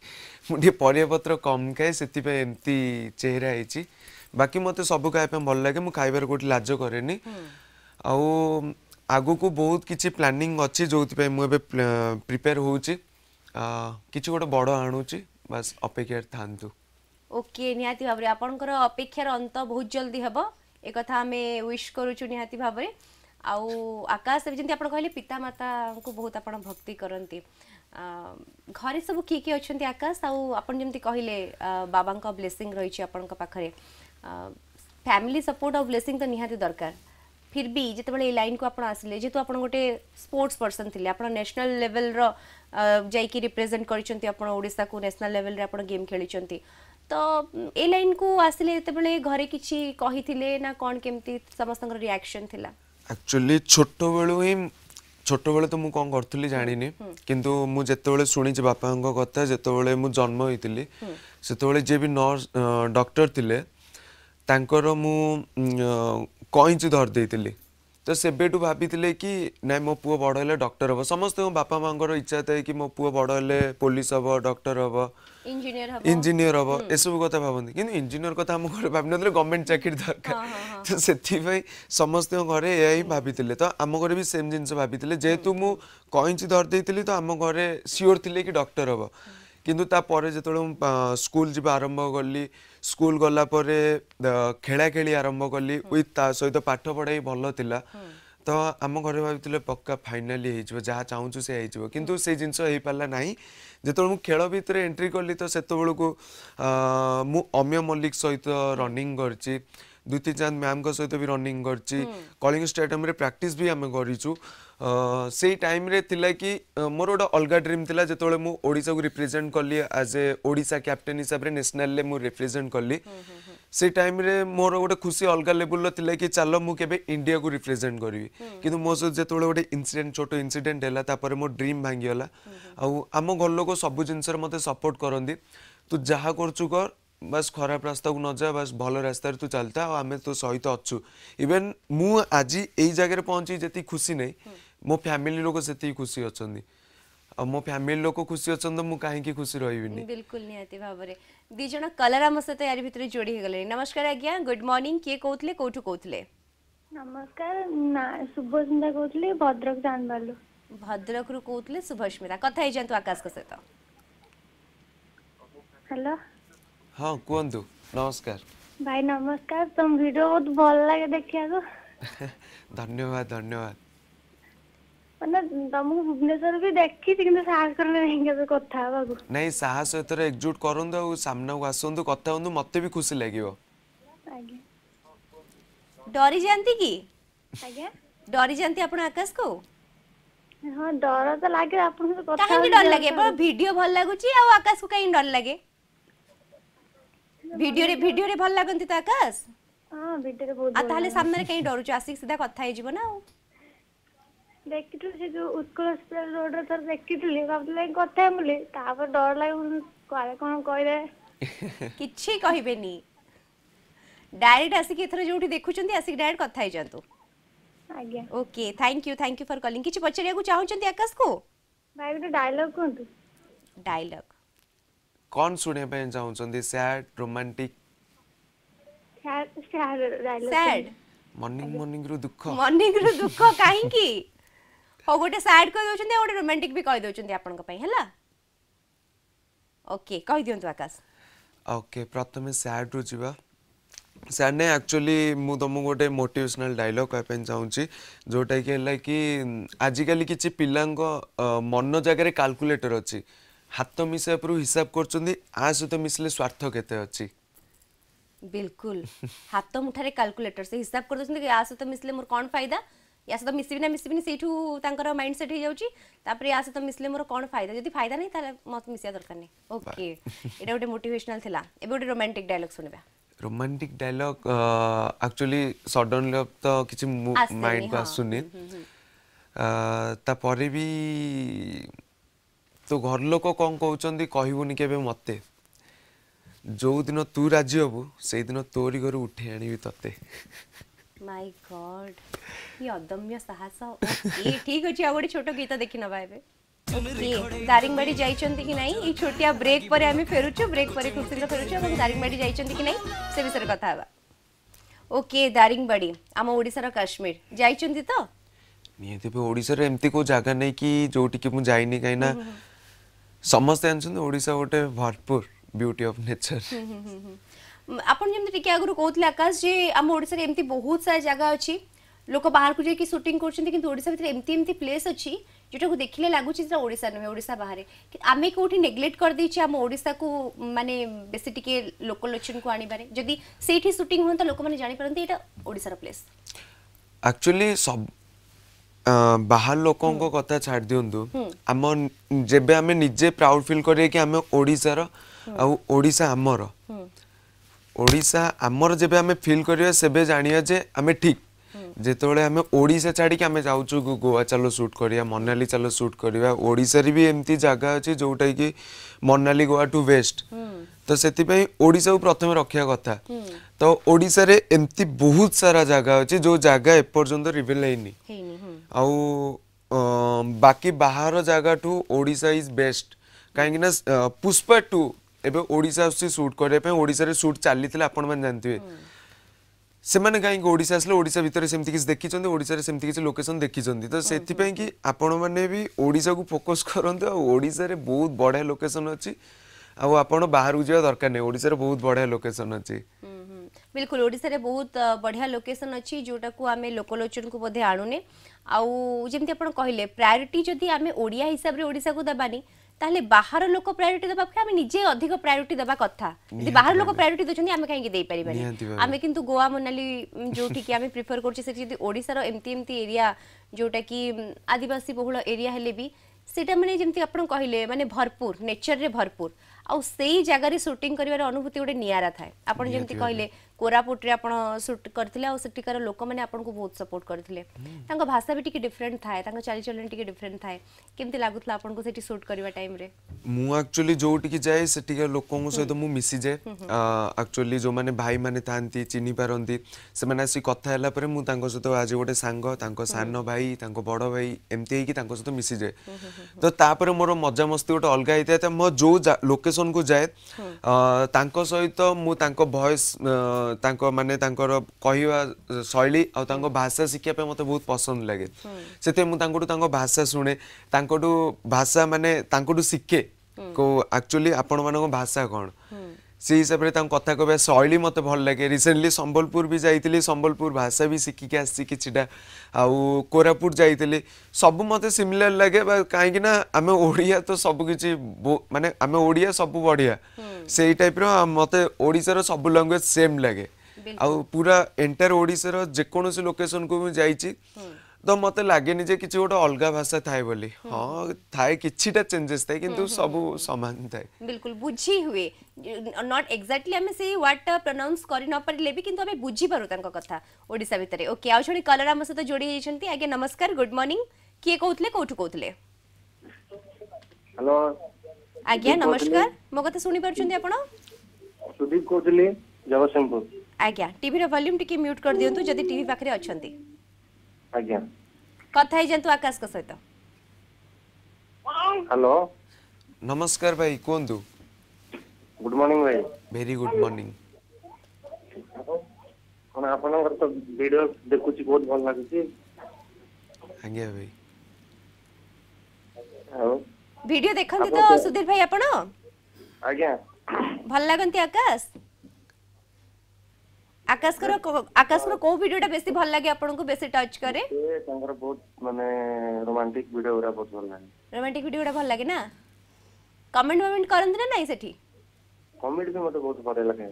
মু টিকে পরিয়া পত্র কম খাই সেতিপা এমতি চেহারা হইছি ବାକି ମୋତେ ସବୁ ଖାଇବା ପାଇଁ ଭଲ ଲାଗେ ମୁଁ ଖାଇବାରେ କେଉଁଠି ଲାଜ କରେନି ଆଉ ଆଗକୁ ବହୁତ କିଛି ପ୍ଲାନିଂ ଅଛି ଯେଉଁଥିପାଇଁ ମୁଁ ଏବେ ପ୍ରିପେୟାର ହେଉଛି କିଛି ଗୋଟେ ବଡ଼ ଆଣୁଛି ବାସ୍ ଅପେକ୍ଷାରେ ଥାଆନ୍ତୁ ଓକେ ନିହାତି ଭାବରେ ଆପଣଙ୍କର ଅପେକ୍ଷାର ଅନ୍ତ ବହୁତ ଜଲ୍ଦି ହେବ ଏ କଥା ଆମେ ୱିଶ୍ କରୁଛୁ ନିହାତି ଭାବରେ ଆଉ ଆକାଶ ଏବେ ଯେମିତି ଆପଣ କହିଲେ ପିତାମାତାଙ୍କୁ ବହୁତ ଆପଣ ଭକ୍ତି କରନ୍ତି ଘରେ ସବୁ କିଏ କିଏ ଅଛନ୍ତି ଆକାଶ ଆଉ ଆପଣ ଯେମିତି କହିଲେ ବାବାଙ୍କ ବ୍ଲେସିଂ ରହିଛି ଆପଣଙ୍କ ପାଖରେ फैमिली सपोर्ट और ब्लेसींग तो निहाती दरकार फिर भी जिते ये लाइन को आपड़ आसिले जेहतु आप गोटे स्पोर्ट्स पर्सन थे आप नेशनल लेवल जाकि रिप्रेजेंट कर नेशनल लेवल गेम खेली तो ये लाइन को आसिले जिते घरे किसी कही कौन केमती समस्त रियाक्शन थी एक्चुअली छोट बलू ही छोट बेल तो मुझे कौन करी जानी कितु शुणी बापा कथा जो जन्म होती से जे नर्स डक्टर थी ତାଙ୍କର ମୁଁ କଇଁଚି ଧରିଦେଇଥିଲି ତ ସେବେଠୁ ଭାବିଥିଲେ କି ନାଇଁ ମୋ ପୁଅ ବଡ଼ ହେଲେ ଡକ୍ଟର ହେବ ସମସ୍ତଙ୍କ ବାପା ମାଆଙ୍କର ଇଚ୍ଛା ଥାଏ କି ମୋ ପୁଅ ବଡ଼ ହେଲେ ପୋଲିସ ହେବ ଡକ୍ଟର ହେବ ଇଞ୍ଜିନିୟର ହେବ ଏସବୁ କଥା ଭାବନ୍ତି କିନ୍ତୁ ଇଞ୍ଜିନିୟର କଥା ଆମ ଘରେ ଭାବିନଥିଲେ ଗଭର୍ଣ୍ଣମେଣ୍ଟ ଚାକିରି ଦରକାର ତ ସେଥିପାଇଁ ସମସ୍ତଙ୍କ ଘରେ ଏହା ହିଁ ଭାବିଥିଲେ ତ ଆମ ଘରେ ବି ସେମ୍ ଜିନିଷ ଭାବିଥିଲେ ଯେହେତୁ ମୁଁ କଇଁଚି ଧରିଦେଇଥିଲି ତ ଆମ ଘରେ ସିଓର ଥିଲେ କି ଡକ୍ଟର ହେବ କିନ୍ତୁ ତାପରେ ଯେତେବେଳେ ମୁଁ ସ୍କୁଲ ଯିବା ଆରମ୍ଭ କଲି ସ୍କୁଲ ଗଲା ପରେ ଖେଳାଖେଳି ଆରମ୍ଭ କଲି ୱିଥ୍ ତା ସହିତ ପାଠ ପଢ଼ାଇ ଭଲ ଥିଲା ତ ଆମ ଘରେ ଭାବିଥିଲେ ପକ୍କା ଫାଇନାଲି ହେଇଯିବ ଯାହା ଚାହୁଁଛୁ ସେ ହେଇଯିବ କିନ୍ତୁ ସେ ଜିନିଷ ହେଇପାରିଲା ନାହିଁ ଯେତେବେଳେ ମୁଁ ଖେଳ ଭିତରେ ଏଣ୍ଟ୍ରି କଲି ତ ସେତେବେଳକୁ ମୁଁ ଅମ୍ୟ ମଲ୍ଲିକ ସହିତ ରନିଂ କରିଛି ଦୁତି ଚାନ୍ଦ ମ୍ୟାମ୍ଙ୍କ ସହିତ ବି ରନିଂ କରିଛି କଳିଙ୍ଗ ଷ୍ଟାଡିୟମ୍ରେ ପ୍ରାକ୍ଟିସ୍ ବି ଆମେ କରିଛୁ সেই টাইমরে ଥିଲା କି ମୋର ଗୋଟେ ଅଲଗା ଡ୍ରିମ୍ ଥିଲା ଯେତେବେଳେ ମୁଁ ଓଡ଼ିଶାକୁ ରିପ୍ରେଜେଣ୍ଟ କଲି ଆଜ୍ ଏ ଓଡ଼ିଶା କ୍ୟାପ୍ଟେନ୍ ହିସାବରେ ନ୍ୟାସନାଲ୍ରେ ମୁଁ ରିପ୍ରେଜେଣ୍ଟ କଲି ସେ ଟାଇମ୍ରେ ମୋର ଗୋଟେ ଖୁସି ଅଲଗା ଲେବୁଲ୍ର ଥିଲା କି ଚାଲ ମୁଁ କେବେ ଇଣ୍ଡିଆକୁ ରିପ୍ରେଜେଣ୍ଟ କରିବି କିନ୍ତୁ ମୋ ସହିତ ଯେତେବେଳେ ଗୋଟେ ଇନସିଡେଣ୍ଟ ଛୋଟ ଇନସିଡେଣ୍ଟ ହେଲା ତାପରେ ମୋ ଡ୍ରିମ୍ ଭାଙ୍ଗିଗଲା ଆଉ ଆମ ଘର ଲୋକ ସବୁ ଜିନିଷରେ ମୋତେ ସପୋର୍ଟ କରନ୍ତି ତୁ ଯାହା କରୁଛୁ କର ବାସ୍ ଖରାପ ରାସ୍ତାକୁ ନ ଯା ବାସ୍ ଭଲ ରାସ୍ତାରେ ତୁ ଚାଲିଥା ଆଉ ଆମେ ତୋ ସହିତ ଅଛୁ ଇଭେନ୍ ମୁଁ ଆଜି ଏଇ ଜାଗାରେ ପହଞ୍ଚି ଯେତିକି ଖୁସି ନାହିଁ ମୋ ଫ୍ୟାମିଲି ଲୋକ ସେତିକି ଖୁସି ଅଛନ୍ତି ଆଉ ମୋ ଫ୍ୟାମିଲି ଲୋକ ଖୁସି ଅଛନ୍ତି ତ ମୁଁ କାହିଁକି ଖୁସି ରହିବିନି ବିଲକୁଲ ନିହାତି ଭାବରେ ଦି ଜଣ କଲର ଆମ ସହିତ ୟାରି ଭିତରେ ଯୋଡ଼ି ହେଇଗଲେଣି ନମସ୍କାର ଆଜ୍ଞା ଗୁଡ୍ ମର୍ଣ୍ଣିଂ କିଏ କହୁଥିଲେ କୋଉଠୁ କହୁଥିଲେ ନମସ୍କାର ନା ଶୁଭସ୍ମିତା କହୁଥିଲି ଭଦ୍ରକ ଚାନ୍ଦବାଲୁ ଭଦ୍ରକରୁ କହୁଥିଲେ ଶୁଭସ୍ମିତା କଥା ହେଇଯାନ୍ତୁ ଆକାଶଙ୍କ ସହିତ ହ୍ୟାଲୋ ହଁ କୁହନ୍ତୁ ନମସ୍କାର ଭାଇ ନମସ୍କାର ତମ ଭିଡ଼ିଓ ବହୁତ ଭଲ ଲାଗେ ଦେଖିବାକୁ ଧନ୍ୟବାଦ ଧନ୍ୟବାଦ ମାନେ ତମକୁ ଭୁବନେଶ୍ୱର ବି ଦେଖିଛି କିନ୍ତୁ ସାହସ କରିନାହିଁ କେବେ କଥା ହେବାକୁ ନାଇଁ ସାହସ ଏଥର ଏକଜୁଟ କରନ୍ତୁ ଆଉ ସାମ୍ନାକୁ ଆସନ୍ତୁ କଥା ହୁଅନ୍ତୁ ମତେ ବି ଖୁସି ଲାଗିବ ଆଜ୍ଞା ଡରି ଯାଆନ୍ତି କି ଆଜ୍ଞା ଡରି ଯାଆନ୍ତି ଆପଣ ଆକାଶକୁ ହଁ ଡର ତ ଲାଗେ ଆପଣଙ୍କ ସହିତ କଥା କାହିଁକି ଡର ଲାଗେ ଆପଣ ଭିଡିଓ ଭଲ ଲାଗୁଛି ଆଉ ଆକାଶକୁ କାହିଁକି ଡର ଲାଗେ ଭିଡିଓରେ ଭିଡିଓରେ ଭଲ ଲାଗନ୍ତି ତ ଆକାଶ ହଁ ଭିଡିଓରେ ବହୁତ ଆଉ ତାହେଲେ ସାମ୍ନାରେ କାହିଁକି ଡରୁଛୁ ଆସିକି ସିଧା କଥା ହେଇଯିବ ନା ଆଉ ଦେଖିଥିଲୁ ସେ ଯୋଉ ଉତ୍କଳ ହସ୍ପିଟାଲ ରୋଡରେ ଥରେ ଦେଖିଥିଲି ଭାବୁଥିଲି କଥା ବୋଲି ତାପରେ ଡର ଲାଗେ କାଳେ କଣ କହିଲେ କିଛି କହିବେନି ଡାଇରେକ୍ଟ ଆସିକି ଏଥର ଯୋଉଠି ଦେଖୁଛନ୍ତି ଆସିକି ଡାଇରେକ୍ଟ କଥା ହେଇଯାନ୍ତୁ ଆଜ୍ଞା okay thank you thank you for calling କିଛି ପଚାରିବାକୁ ଚାହୁଁଛନ୍ତି ଆକାଶକୁ ଭାଇ ଗୋଟେ ଡାଇଲଗ କୁହନ୍ତୁ ଡାଇଲଗ କଣ ଶୁଣିବା ପାଇଁ ଚାହୁଁଛନ୍ତି sad romantic sad morning morning ରୁ ଦୁଃଖ ମର୍ଣ୍ଣିଂ ରୁ ଦୁଃଖ କାହିଁକି ହଉ ଗୋଟେ ସାଇଡ୍ କହିଦେଉଛନ୍ତି ଆଉ ଗୋଟେ ରୋମାଣ୍ଟିକ୍ ବି କହିଦେଉଛନ୍ତି ଆପଣଙ୍କ ପାଇଁ ହେଲା ଓକେ କହିଦିଅନ୍ତୁ ଆକାଶ ଓକେ ପ୍ରଥମେ ସ୍ୟାଡ଼୍ରୁ ଯିବା ସାର୍ ନାଇଁ ଆକ୍ଚୁଆଲି ମୁଁ ତୁମକୁ ଗୋଟେ ମୋଟିଭେସନାଲ୍ ଡାଇଲଗ୍ କହିବା ପାଇଁ ଚାହୁଁଛି ଯେଉଁଟାକି ହେଲା କି ଆଜିକାଲି କିଛି ପିଲାଙ୍କ ମନ ଜାଗାରେ କାଲକୁଲେଟର୍ ଅଛି ହାତ ମିଶେଇବା ପୂର୍ବରୁ ହିସାବ କରୁଛନ୍ତି ଆ ସହିତ ମିଶିଲେ ସ୍ୱାର୍ଥ କେତେ ଅଛି ବିଲକୁଲ ହାତ ମୁଠାରେ କାଲକୁଲେଟର୍ ସେ ହିସାବ କରିଦେଉଛନ୍ତି କି ଆ ସହିତ ମିଶିଲେ ମୋର କ'ଣ ଫାଇଦା ୟା ସହିତ ମିଶିବି ନା ମିଶିବିନି ସେଇଠୁ ତାଙ୍କର ମାଇଣ୍ଡ ସେଟ୍ ହେଇଯାଉଛି ତାପରେ ୟା ସହିତ ମିଶିଲେ ମୋର କ'ଣ ଫାଇଦା ଯଦି ଫାଇଦା ନାହିଁ ତାହେଲେ ମୋତେ ମିଶିବା ଦରକାର ନାହିଁ ଓକେ ଏଇଟା ଗୋଟେ ମୋଟିଭେସନାଲ୍ ଥିଲା ଏବେ ଗୋଟେ ରୋମାଣ୍ଟିକ୍ ଡାଇଲଗ୍ ଶୁଣିବା ରୋମାଣ୍ଟିକ୍ ଡାଇଲଗ୍ ଆକ୍ଚୁଆଲି ସଡନ୍ଲି ତ କିଛି ମାଇଣ୍ଡକୁ ଆସୁନି ତାପରେ ବି ତୋ ଘର ଲୋକ କ'ଣ କହୁଛନ୍ତି କହିବୁନି କେବେ ମୋତେ ଯେଉଁଦିନ ତୁ ରାଜି ହେବୁ ସେଇଦିନ ତୋରି ଘରୁ ଉଠେଇ ଆଣିବି ତତେ ମାଇ ଗଡ୍ କି ଅଦମ୍ୟ ସାହସ ଏ ଠିକ୍ ଅଛି ଆଉ ଗୋଟେ ଛୋଟ ଗୀତ ଦେଖିନେବା ଏବେ ଦାରିଙ୍ଗବାଡ଼ି ଯାଇଛନ୍ତି କି ନାହିଁ ଏଇ ଛୋଟିଆ ବ୍ରେକ୍ ପରେ ଆମେ ଫେରୁଛୁ ବ୍ରେକ୍ ପରେ ଖୁସିରେ ଫେରୁଛୁ ଏବଂ ଦାରିଙ୍ଗବାଡ଼ି ଯାଇଛନ୍ତି କି ନାହିଁ ସେ ବିଷୟରେ କଥା ହେବା ଓକେ ଦାରିଙ୍ଗବାଡ଼ି ଆମ ଓଡ଼ିଶାର କାଶ୍ମୀର ଯାଇଛନ୍ତି ତ ନିହାତି ଭାବେ ଓଡ଼ିଶାରେ ଏମିତି କେଉଁ ଜାଗା ନାହିଁ କି ଯେଉଁଠିକି ମୁଁ ଯାଇନି କାହିଁକିନା ସମସ୍ତେ ଜାଣିଛନ୍ତି ଓଡ଼ିଶା ଗୋଟେ ଭରପୁର ବ୍ୟୁଟି ଅଫ୍ ନେଚର आपके आगे कहते आकाश जी आम ओडार एमती बहुत सारा जगह अच्छी लोक बाहर को जाकि सुटिंग करशा भितर एमती एमती प्लेस अच्छी जोटा को देखने लगुच नुहे ओडा बाहर आम कौटी नेग्लेक्ट कर आम ओडा को मानने बेस टी लोकलोचन को आने जदि से सुटिंग हाँ तो लोक मैंने जापर ये ओडार प्लेस एक्चुअली सब बाहर लोकों को हम्म. कथा छाड़ दिंतु हम्म. आम जब आम निजे प्राउड फिल कर आमशार आमर ଓଡ଼ିଶା ଆମର ଯେବେ ଆମେ ଫିଲ୍ କରିବା ସେବେ ଜାଣିବା ଯେ ଆମେ ଠିକ୍ ଯେତେବେଳେ ଆମେ ଓଡ଼ିଶା ଛାଡ଼ିକି ଆମେ ଯାଉଛୁ ଗୋଆ ଚାଲ ସୁଟ୍ କରିବା ମନାଲି ଚାଲ ସୁଟ୍ କରିବା ଓଡ଼ିଶାରେ ବି ଏମିତି ଜାଗା ଅଛି ଯେଉଁଟାକି ମନାଲି ଗୋଆ ଟୁ ୱେଷ୍ଟ ତ ସେଥିପାଇଁ ଓଡ଼ିଶାକୁ ପ୍ରଥମେ ରଖିବା କଥା ତ ଓଡ଼ିଶାରେ ଏମିତି ବହୁତ ସାରା ଜାଗା ଅଛି ଯେଉଁ ଜାଗା ଏପର୍ଯ୍ୟନ୍ତ ରିଭିଲ୍ ହେଇନି ଆଉ ବାକି ବାହାର ଜାଗାଠୁ ଓଡ଼ିଶା ଇଜ୍ ବେଷ୍ଟ କାହିଁକିନା ପୁଷ୍ପା ଟୁ ଏବେ ଓଡ଼ିଶା ଆସୁଛି ସୁଟ୍ କରିବା ପାଇଁ ଓଡ଼ିଶାରେ ସୁଟ୍ ଚାଲିଥିଲା ଆପଣମାନେ ଜାଣିଥିବେ ସେମାନେ କାହିଁକି ଓଡ଼ିଶା ଆସିଲେ ଓଡ଼ିଶା ଭିତରେ ସେମିତି କିଛି ଦେଖିଛନ୍ତି ଓଡ଼ିଶାରେ ସେମିତି କିଛି ଲୋକେସନ୍ ଦେଖିଛନ୍ତି ତ ସେଥିପାଇଁ କି ଆପଣମାନେ ବି ଓଡ଼ିଶାକୁ ଫୋକସ୍ କରନ୍ତୁ ଆଉ ଓଡ଼ିଶାରେ ବହୁତ ବଢ଼ିଆ ଲୋକେସନ୍ ଅଛି ଆଉ ଆପଣ ବାହାରକୁ ଯିବା ଦରକାର ନାହିଁ ଓଡ଼ିଶାରେ ବହୁତ ବଢ଼ିଆ ଲୋକେସନ୍ ଅଛି बिल्कुल ओडार बहुत बढ़िया लोकेसन अच्छी जोटा को आम लोकलोचन को बोधे आणुने आउ जमी आप कहले प्रायोरीटी जदि आम ओडिया हिसाब से ओडा को दबानी তাহলে বাহার লোক প্রায়োরিটি দেওয়া অপেক্ষা আমি নিজে অধিক প্রায়োরিটি দেওয়া কথা যদি বাহার লোক প্রায়োরিটি দেওয়া আমি কাইকি দেই পারিবানি আমি কিন্তু গোয়া মনালি যেটি কি আমি প্রিফার করছি সেটি যদি ওড়িশার এমতি এমতি এরিয়া যেটা কি আদিবাসী বহুল এরিয়া হলে বি সেটা মানে যেমতি আপন কহিলে মানে ভরপুর নেচার রে ভরপুর আউ সেই জায়গা রে শুটিং করিবার অনুভূতি গোটে নিয়ারা থাকে আপন যেমতি কহিলে कोरापुट रे आपण शूट लोक माने आपण बहुत सपोर्ट करथिले भाषा भी टिके थाए तांका चाली थाए केमति लागुतला आपण को टाइम रे मु एक्चुअली जोटि लोक सहित मु मिसि जे एक्चुअली जो माने भाई माने तांती चिनी पारंती से कथा हला सहित आज गोटे सांग तांको भाई तांको भाई एमति हे कि तांको सहित तो तापर मोर मजा मस्ती गोटे अलग आइते त मो जो लोकेशन को जाय सहित मु तांको ତାଙ୍କ ମାନେ ତାଙ୍କର କହିବା ଶୈଳୀ ଆଉ ତାଙ୍କ ଭାଷା ଶିଖିବା ପାଇଁ ମୋତେ ବହୁତ ପସନ୍ଦ ଲାଗେ ସେଥିପାଇଁ ମୁଁ ତାଙ୍କଠୁ ତାଙ୍କ ଭାଷା ଶୁଣେ ତାଙ୍କଠୁ ଭାଷା ମାନେ ତାଙ୍କଠୁ ଶିଖେ କେଉଁ ଆକ୍ଚୁଆଲି ଆପଣମାନଙ୍କ ଭାଷା କ'ଣ সেই হিসাবে তা কথা কবে শৈলী মতো ভাল লাগে রিসেন্টলি সম্বলপুর বি যাই সম্বলপুর ভাষা বি শিখিকি আসছি কিছুটা আোরাপুট যাই সবু মতো সিমিলার লাগে বা কাইকি না আমি ওড়িয়া তো সবু কিছু মানে আমি ওড়িয়া সবু বড়িয়া সেই টাইপর মতো ওড়িশার সবু ল্যাঙ্গুয়েজ সেম লাগে আউ পুরা এন্টায়ার ওড়িশার যেকোনসি লোকেশন কু যাইছি ତ ମୋତେ ଲାଗେନି ଯେ କିଛି ଗୋଟେ ଅଲଗା ଭାଷା ଥାଏ ବୋଲି ହଁ ଥାଏ କିଛିଟା ଚେଞ୍ଜେସ୍ ଥାଏ କିନ୍ତୁ ସବୁ ସମାନ ଥାଏ ବିଲକୁଲ ବୁଝି ହୁଏ ନଟ୍ ଏକ୍ଜାକ୍ଟଲି ଆମେ ସେଇ ୱାର୍ଡ଼ଟା ପ୍ରନାଉନ୍ସ କରି ନ ପାରିଲେ ବି କିନ୍ତୁ ଆମେ ବୁଝିପାରୁ ତାଙ୍କ କଥା ଓଡ଼ିଶା ଭିତରେ ଓକେ ଆଉ ଜଣେ କଲର ଆମ ସହିତ ଯୋଡ଼ି ହେଇଛନ୍ତି ଆଜ୍ଞା ନମସ୍କାର ଗୁଡ୍ ମର୍ଣ୍ଣିଂ କିଏ କହୁଥିଲେ କୋଉଠୁ କହୁଥିଲେ ହ୍ୟାଲୋ ଆଜ୍ଞା ନମସ୍କାର ମୋ କଥା ଶୁଣି ପାରୁଛନ୍ତି ଆପଣ ସୁଦୀପ କହୁଥିଲି ଜଗତସିଂହପୁର ଆଜ୍ଞା ଟିଭିର ଭଲ୍ୟୁମ୍ ଟିକେ ମ୍ୟୁଟ୍ କରିଦିଅନ୍ତୁ ଯଦି ଟିଭି ପାଖରେ ଅଛନ୍ତି ଆଜ୍ଞା କଥା ହେଇଯାନ୍ତୁ ଆକାଶଙ୍କ ସହିତ ହ୍ୟାଲୋ ନମସ୍କାର ଭାଇ କୁହନ୍ତୁ ଗୁଡ୍ ମର୍ଣ୍ଣିଂ ଭାଇ ଭେରି ଗୁଡ୍ ମର୍ଣ୍ଣିଂ କ'ଣ ଆପଣଙ୍କର ତ ଭିଡ଼ିଓ ଦେଖୁଛି ବହୁତ ଭଲ ଲାଗୁଛି ଆଜ୍ଞା ଭାଇ ଆଉ ଭିଡ଼ିଓ ଦେଖନ୍ତି ତ ସୁଧୀର ଭାଇ ଆପଣ ଆଜ୍ଞା ଭଲ ଲାଗନ୍ତି ଆକାଶ ଆକାଶଙ୍କର ଆକାଶଙ୍କର କୋଉ ଭିଡିଓଟା ବେଶୀ ଭଲ ଲାଗେ ଆପଣଙ୍କୁ ବେଶୀ ଟଚ୍ କରେ ତାଙ୍କର ବହୁତ ମାନେ ରୋମାଣ୍ଟିକ ଭିଡିଓ ଗୁରା ବହୁତ ଭଲ ଲାଗେ ରୋମାଣ୍ଟିକ ଭିଡିଓ ଗୁରା ଭଲ ଲାଗେ ନା କମେଣ୍ଟ ମେଣ୍ଟ କରନ୍ତି ନା ନାଇଁ ସେଠି କମେଣ୍ଟ ବି ମୋତେ ବହୁତ ଭଲ ଲାଗେ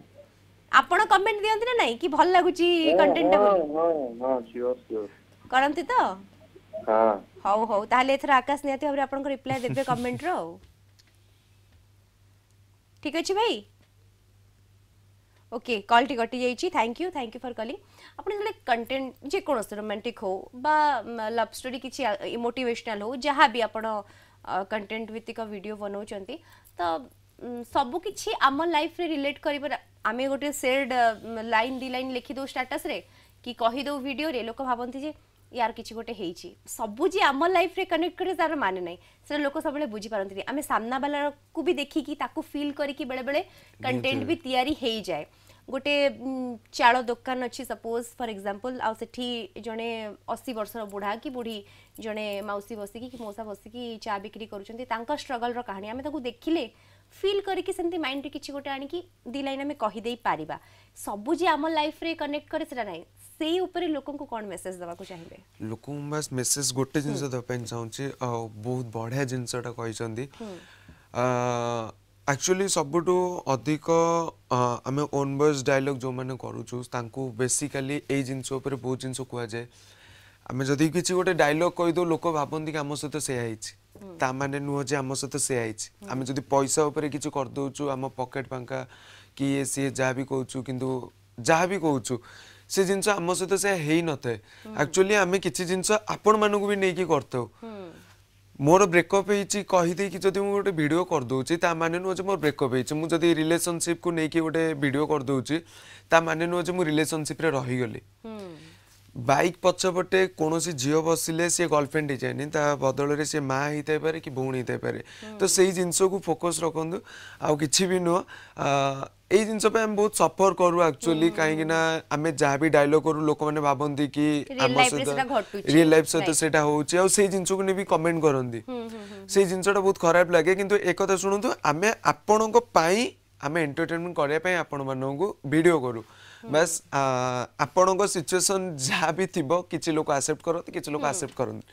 ଆପଣ କମେଣ୍ଟ ଦିଅନ୍ତି ନା ନାଇଁ କି ଭଲ ଲାଗୁଛି କଣ୍ଟେଣ୍ଟଟା ବୋଲି ହଁ ହଁ ସିଓର ସିଓର କରନ୍ତି ତ ହଁ ହଉ ହଉ ତାହେଲେ ଏଥର ଆକାଶ ନିହାତି ଭାବରେ ଆପଣଙ୍କ ରିପ୍ଲାଏ ଦେବେ କମେଣ୍ଟର ଆଉ ଠିକ ଅଛି ଭାଇ ওকে কলটি কটি যাইছি thank you thank you for calling আপনি যেটা কন্টেন্ট যেকোনসি রোমান্টিক হো বা লভ স্টোরি কিছু মোটিভেশনাল হো যাহা বি আপনার কন্টেন্ট ভিত্তিক ভিডিও বনাউছেন তো সবু কিছু আমার লাইফরে রিলেট করিবা আমি গোটে সেড লাইন দি লাইন লিখি দেউ স্টাটসরে কি কহিদেউ ভিডিওরে লোক ভাবন্তি যে ୟାର କିଛି ଗୋଟେ ହେଇଛି ସବୁ ଯିଏ ଆମ ଲାଇଫ୍ରେ କନେକ୍ଟ କରେ ତାର ମାନେ ନାହିଁ ସେଟା ଲୋକ ସବୁବେଳେ ବୁଝିପାରନ୍ତିନି ଆମେ ସାମ୍ନାବାଲାକୁ ବି ଦେଖିକି ତାକୁ ଫିଲ୍ କରିକି ବେଳେବେଳେ କଣ୍ଟେଣ୍ଟ ବି ତିଆରି ହେଇଯାଏ ଗୋଟେ ଚାଳ ଦୋକାନ ଅଛି ସପୋଜ୍ ଫର୍ ଏକ୍ଜାମ୍ପଲ୍ ଆଉ ସେଠି ଜଣେ ଅଶୀ ବର୍ଷର ବୁଢ଼ା କି ବୁଢ଼ୀ ଜଣେ ମାଉସୀ ବସିକି କି ମଉସା ବସିକି ଚା ବିକ୍ରି କରୁଛନ୍ତି ତାଙ୍କ ଷ୍ଟ୍ରଗଲ୍ର କାହାଣୀ ଆମେ ତାକୁ ଦେଖିଲେ ଫିଲ୍ କରିକି ସେମିତି ମାଇଣ୍ଡରେ କିଛି ଗୋଟେ ଆଣିକି ଦୁଇ ଲାଇନ୍ ଆମେ କହିଦେଇ ପାରିବା ସବୁ ଯେ ଆମ ଲାଇଫ୍ରେ କନେକ୍ଟ କରେ ସେଟା ନାହିଁ से ऊपर लोकों को कौन मेसेज दबा को चाहेंगे लोकों बस मेसेज गुट्टे जिनसे हम्म। दबाएं चाहूँ बहुत बढ़े जिनसे टा कोई चंदी हम्म। आ एक्चुअली सब बटो अधिक आ हमें ओनबर्स डायलॉग जो मैंने करूँ चूस तांकु बेसिकली बहुत जिनसे कुआ हम्म। जे हमें किसी कोटे डायलॉग कोई तो लोको भापों दी कामों से तो सेया ही ची तामाने नुहो जो पैसा ऊपर एक किसी कर दो चू हम सी जहाँ भी कोचू किंतु जहाँ भी कोचू ସେ ଜିନିଷ ଆମ ସହିତ ସେ ହେଇନଥାଏ ଆକ୍ଚୁଆଲି ଆମେ କିଛି ଜିନିଷ ଆପଣମାନଙ୍କୁ ବି ନେଇକି କରିଥାଉ ମୋର ବ୍ରେକଅପ୍ ହେଇଛି କହିଦେଇକି ଯଦି ମୁଁ ଗୋଟେ ଭିଡ଼ିଓ କରିଦେଉଛି ତା ମାନେ ନୁହଁ ଯେ ମୋର ବ୍ରେକଅପ୍ ହେଇଛି ମୁଁ ଯଦି ରିଲେସନସିପ୍କୁ ନେଇକି ଗୋଟେ ଭିଡ଼ିଓ କରିଦେଉଛି ତା ମାନେ ନୁହଁ ଯେ ମୁଁ ରିଲେସନସିପ୍ରେ ରହିଗଲି ବାଇକ୍ ପଛପଟେ କୌଣସି ଝିଅ ବସିଲେ ସିଏ ଗର୍ଲଫ୍ରେଣ୍ଡ ହେଇଯାଏନି ତା ବଦଳରେ ସିଏ ମା ହେଇଥାଇପାରେ କି ଭଉଣୀ ହେଇଥାଇପାରେ ତ ସେଇ ଜିନିଷକୁ ଫୋକସ୍ ରଖନ୍ତୁ ଆଉ କିଛି ବି ନୁହଁ ଏଇ ଜିନିଷ ପାଇଁ ଆମେ ବହୁତ ସଫର କରୁ ଆକ୍ଚୁଆଲି କାହିଁକି ନା ଆମେ ଯାହା ବି ଡାଇଲଗ କରୁ ଲୋକମାନେ ଭାବନ୍ତି କି ଆମ ସହିତ ରିଏଲ ଲାଇଫ ସହିତ ସେଇଟା ହଉଛି ଆଉ ସେଇ ଜିନିଷକୁ ନେଇ ବି କମେଣ୍ଟ କରନ୍ତି ସେଇ ଜିନିଷଟା ବହୁତ ଖରାପ ଲାଗେ କିନ୍ତୁ ଏକଥା ଶୁଣନ୍ତୁ ଆମେ ଆପଣଙ୍କ ପାଇଁ ଆମେ ଏଣ୍ଟରଟେନମେଣ୍ଟ କରିବା ପାଇଁ ଆପଣମାନଙ୍କୁ ଭିଡ଼ିଓ କରୁ ବାସ୍ ଆପଣଙ୍କ ସିଚୁଏସନ୍ ଯାହା ବି ଥିବ କିଛି ଲୋକ ଆକ୍ସେପ୍ଟ କରନ୍ତି କିଛି ଲୋକ ଆକ୍ସେପ୍ଟ କରନ୍ତି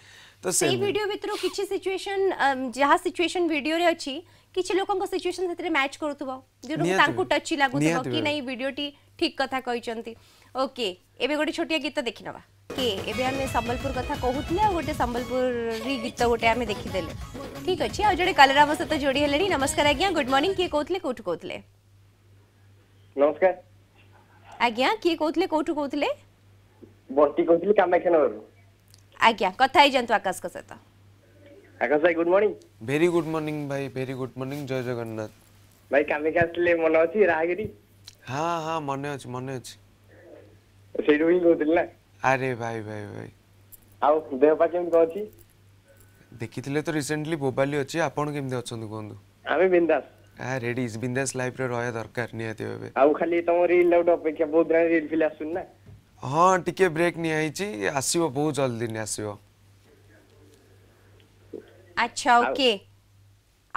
ତ ସେଇ ଭିଡିଓ ଭିତରୁ କିଛି ସିଚୁଏସନ୍ ଯାହା ସିଚୁଏସନ୍ ଭିଡିଓରେ ଅଛି କିଛି ଲୋକଙ୍କ ସିଚୁଏସନ୍ ସେଥିରେ ମ୍ୟାଚ୍ କରୁଥିବ ଯେଉଁଟାକୁ ତାଙ୍କୁ ଟଚ୍ ଲାଗୁଥିବ କି ନାଇଁ ଭିଡିଓଟି ଠିକ୍ କଥା କହିଛନ୍ତି ଓକେ ଏବେ ଗୋଟେ ଛୋଟିଆ ଗୀତ ଦେଖିନେବା କେ ଏବେ ଆମେ ସମ୍ବଲପୁର କଥା କହୁଥିଲେ ଆଉ ଗୋଟେ ସମ୍ବଲପୁରୀ ଗୀତ ଗୋଟେ ଆମେ ଦେଖିଦେଲେ ଠିକ୍ ଅଛି ଆଉ ଜଣେ କଲର ଆମ ସହିତ ଯୋଡ଼ି ହେଲେଣି ନମସ୍କାର ଆଜ୍ଞା ଗୁଡ୍ ମର୍ଣ୍ଣିଂ କିଏ କହୁଥିଲେ କୋଉଠୁ କହୁଥିଲେ ନମସ୍କାର ଆଜ୍ଞା କିଏ କହୁଥିଲେ କୋଉଠୁ କହୁଥିଲେ ବଣ୍ଟି କହୁଥିଲି କାମାକ୍ଷାନଗରରୁ আজ্ঞা কথা হইযান্তু আকাশଙ୍କ সହିତ আকাশ ভাই good morning very good morning ভাই ভেরি গুড মর্নিং জয় জগন্নাথ ভাই কালকে আসলে মনে আছে রাহাগিরি হ্যাঁ হ্যাঁ মনে আছে মনে আছে সেই রুই কইছিল না আরে ভাই ভাই ভাই আও দেহ পা কেমন কইছি দেখিলে তো রিসেন্টলি ভোপালি আছে আপন কেমন আছেন কোন আমি বিন্দাস হ্যাঁ রেডি ইজ বিন্দাস লাইফ রে রয়া দরকার নিহাতি ভাবে আও খালি তোমার রিল আউট অপেক্ষা বহুত দিন রিল ফিল আসুন না हाँ टिके ब्रेक नियाइची आसीबो बहुत जल्दी नहीं आसीबो अच्छा ओके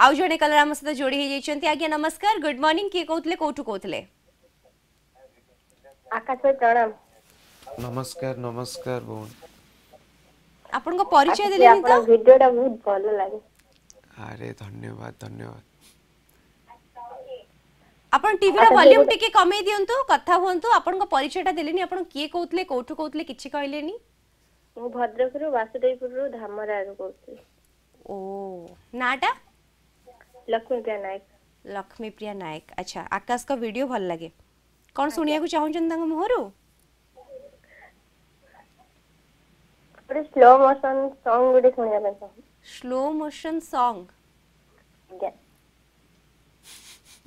आउ जने कलर हम सहित जोड़ी हे जइचंती आगे नमस्कार गुड मॉर्निंग के कहतले कोठु कहतले आकाश प्रणाम नमस्कार नमस्कार बोन आपन को परिचय देले नि तो वीडियोटा बहुत भलो लागे अरे धन्यवाद धन्यवाद ଆପଣ ଟିଭିର ଭଲ୍ୟୁମ୍ ଟିକେ କମେଇ ଦିଅନ୍ତୁ କଥା ହୁଅନ୍ତୁ ଆପଣଙ୍କ ପରିଚୟଟା ଦେଲେନି ଆପଣ କିଏ କହୁଥିଲେ କୋଉଠୁ କହୁଥିଲେ କିଛି କହିଲେନି ମୁଁ ଭଦ୍ରକରୁ ବାସୁଦେବପୁରରୁ ଧାମରାରୁ କହୁଥିଲି ଓ ନାଁଟା ଲକ୍ଷ୍ମୀପ୍ରିୟା ନାୟକ ଲକ୍ଷ୍ମୀପ୍ରିୟା ନାୟକ ଆଚ୍ଛା ଆକାଶଙ୍କ ଭିଡ଼ିଓ ଭଲ ଲାଗେ କ'ଣ ଶୁଣିବାକୁ ଚାହୁଁଛନ୍ତି ତାଙ୍କ ମୁହଁରୁ ଗୋଟେ ସ୍ଲୋ ମୋସନ୍ ସଙ୍ଗ ଗୋଟେ ଶୁଣିବା ପାଇଁ ଚାହୁଁଛି ସ୍ଲୋ ମୋସନ୍ ସଙ୍ଗ ଆଜ୍ଞା